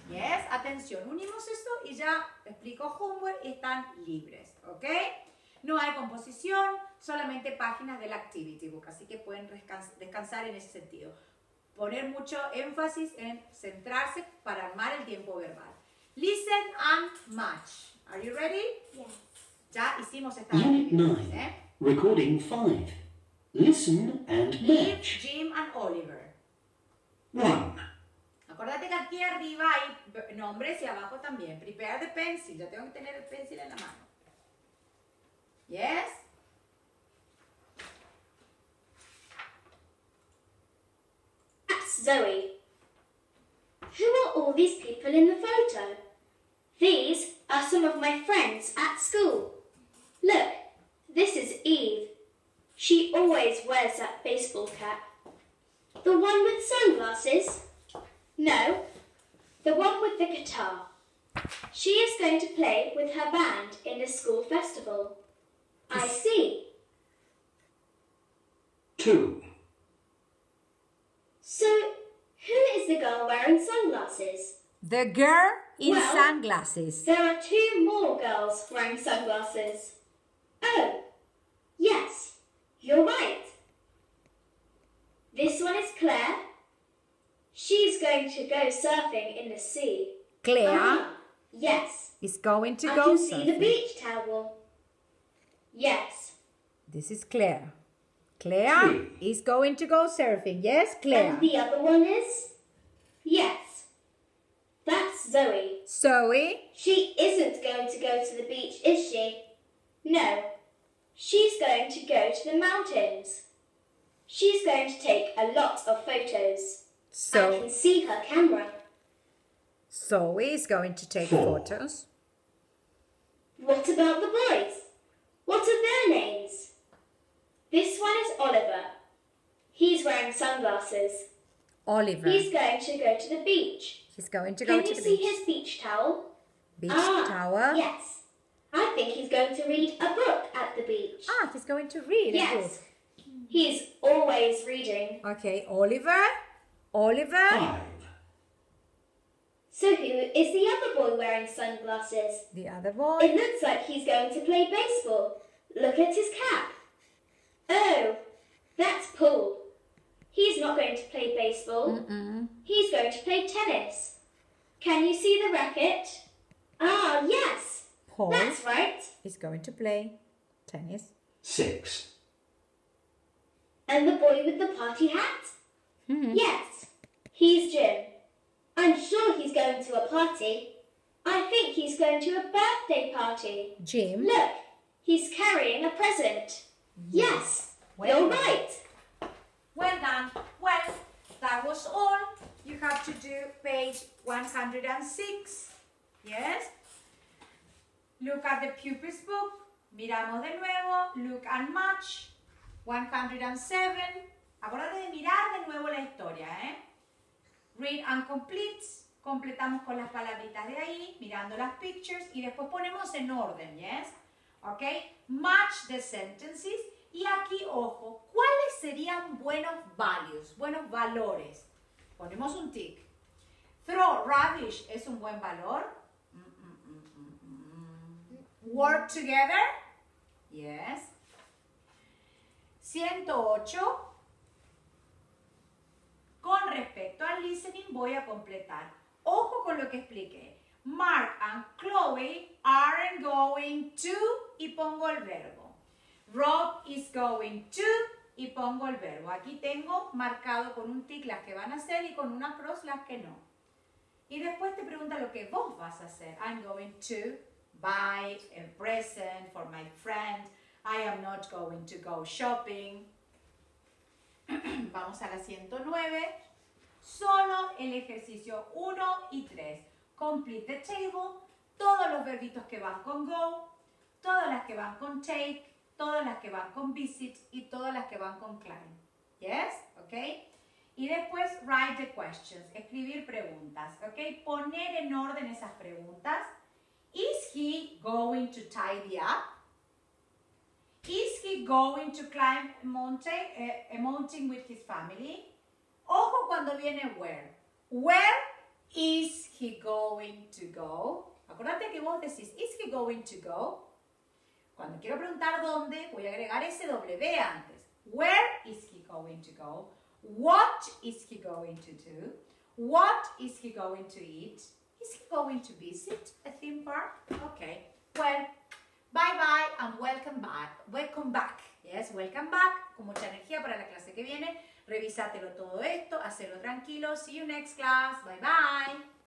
Yes, atención, unimos esto y ya explico homework y están libres, ¿ok? No hay composición, solamente páginas del activity book, así que pueden descans- descansar en ese sentido. Poner mucho énfasis en centrarse para armar el tiempo verbal. Listen and match. Are you ready? Yes. Ya hicimos esta Unit actividad, 9. ¿eh? Recording 5. Listen and Eve, match. Jim and Oliver. 1. Acordate que aquí arriba hay nombres y abajo también. Prepare the pencil. Ya tengo que tener el pencil en la mano. Yes? Zoe. Who are all these people in the photo? These are some of my friends at school. Look, this is Eve. She always wears that baseball cap. The one with sunglasses? No, the one with the guitar. She is going to play with her band in a school festival. I see. 2. So, who is the girl wearing sunglasses? The girl in Well- sunglasses. There are two more girls wearing sunglasses. Oh, yes, you're right. This one is Claire. She's going to go surfing in the sea. Claire Ah, yes, is going to I go can see the beach towel. Yes. This is Claire. Claire is going to go surfing. Yes, Claire. And the other one is? Yes. That's Zoe. Zoe. She isn't going to go to the beach, is she? No. She's going to go to the mountains. She's going to take a lot of photos. I So can see her camera. Zoe is going to take Four. photos. What about the boys? What are their names? This one is Oliver. He's wearing sunglasses. Oliver. He's going to go to the beach. He's going to go Can to the beach. Can you the see his beach towel? Beach ah, tower. Yes. I think he's going to read a book at the beach. Ah, he's going to read a yes. He's always reading. Okay, Oliver. Oliver. Five. So who is the other boy wearing sunglasses? The other boy. It looks like he's going to play baseball. Look at his cap. Oh, that's Paul. He's not going to play baseball. Mm-mm. He's going to play tennis. Can you see the racket? Ah, yes. Paul That's right. is going to play tennis. Six. And the boy with the party hat? Mhm. Yes. He's Jim. I'm sure he's going to a party. I think he's going to a birthday party. Jim. Look, he's carrying a present. Yes, Well you're done. right. Well done. Well, that was all. You have to do page 106. Yes? Look at the pupil's book. Miramos de nuevo. Look and match. 107. Acuérdate de mirar de nuevo la historia, ¿eh? Read and complete. Completamos con las palabritas de ahí, mirando las pictures y después ponemos en orden, ¿yes? ¿Ok? Match the sentences. Y aquí, ojo, ¿cuáles serían buenos values, buenos valores? Ponemos un tick. Throw rubbish es un buen valor. Mm, mm, mm. Work together. Yes. 108. Con respecto al listening voy a completar. Ojo con lo que expliqué. Mark and Chloe aren't going to y pongo el verbo. Rob is going to y pongo el verbo. Aquí tengo marcado con un tic las que van a hacer y con una cross las que no. Y después te pregunta lo que vos vas a hacer. I'm going to buy a present for my friend. I am not going to go shopping. (clears throat) Vamos a la 109. Solo el ejercicio 1 y 3. Complete the table. Todos los verbitos que van con go. Todas las que van con take. Todas las que van con visit. Y todas las que van con climb. Yes? ¿Ok? Y después write the questions. Escribir preguntas. ¿Ok? Poner en orden esas preguntas. Is he going to tidy up? Is he going to climb a mountain, eh, a mountain with his family? Ojo cuando viene where. Where is he going to go? Acuérdate que vos decís, is he going to go? Cuando quiero preguntar dónde, voy a agregar ese W antes. Where is he going to go? What is he going to do? What is he going to eat? Is he going to visit a theme park? Okay. Well, bye bye and welcome back. Welcome back. Yes, welcome back. Con mucha energía para la clase que viene. Revisátelo todo esto, hacelo tranquilo. See you next class. Bye bye.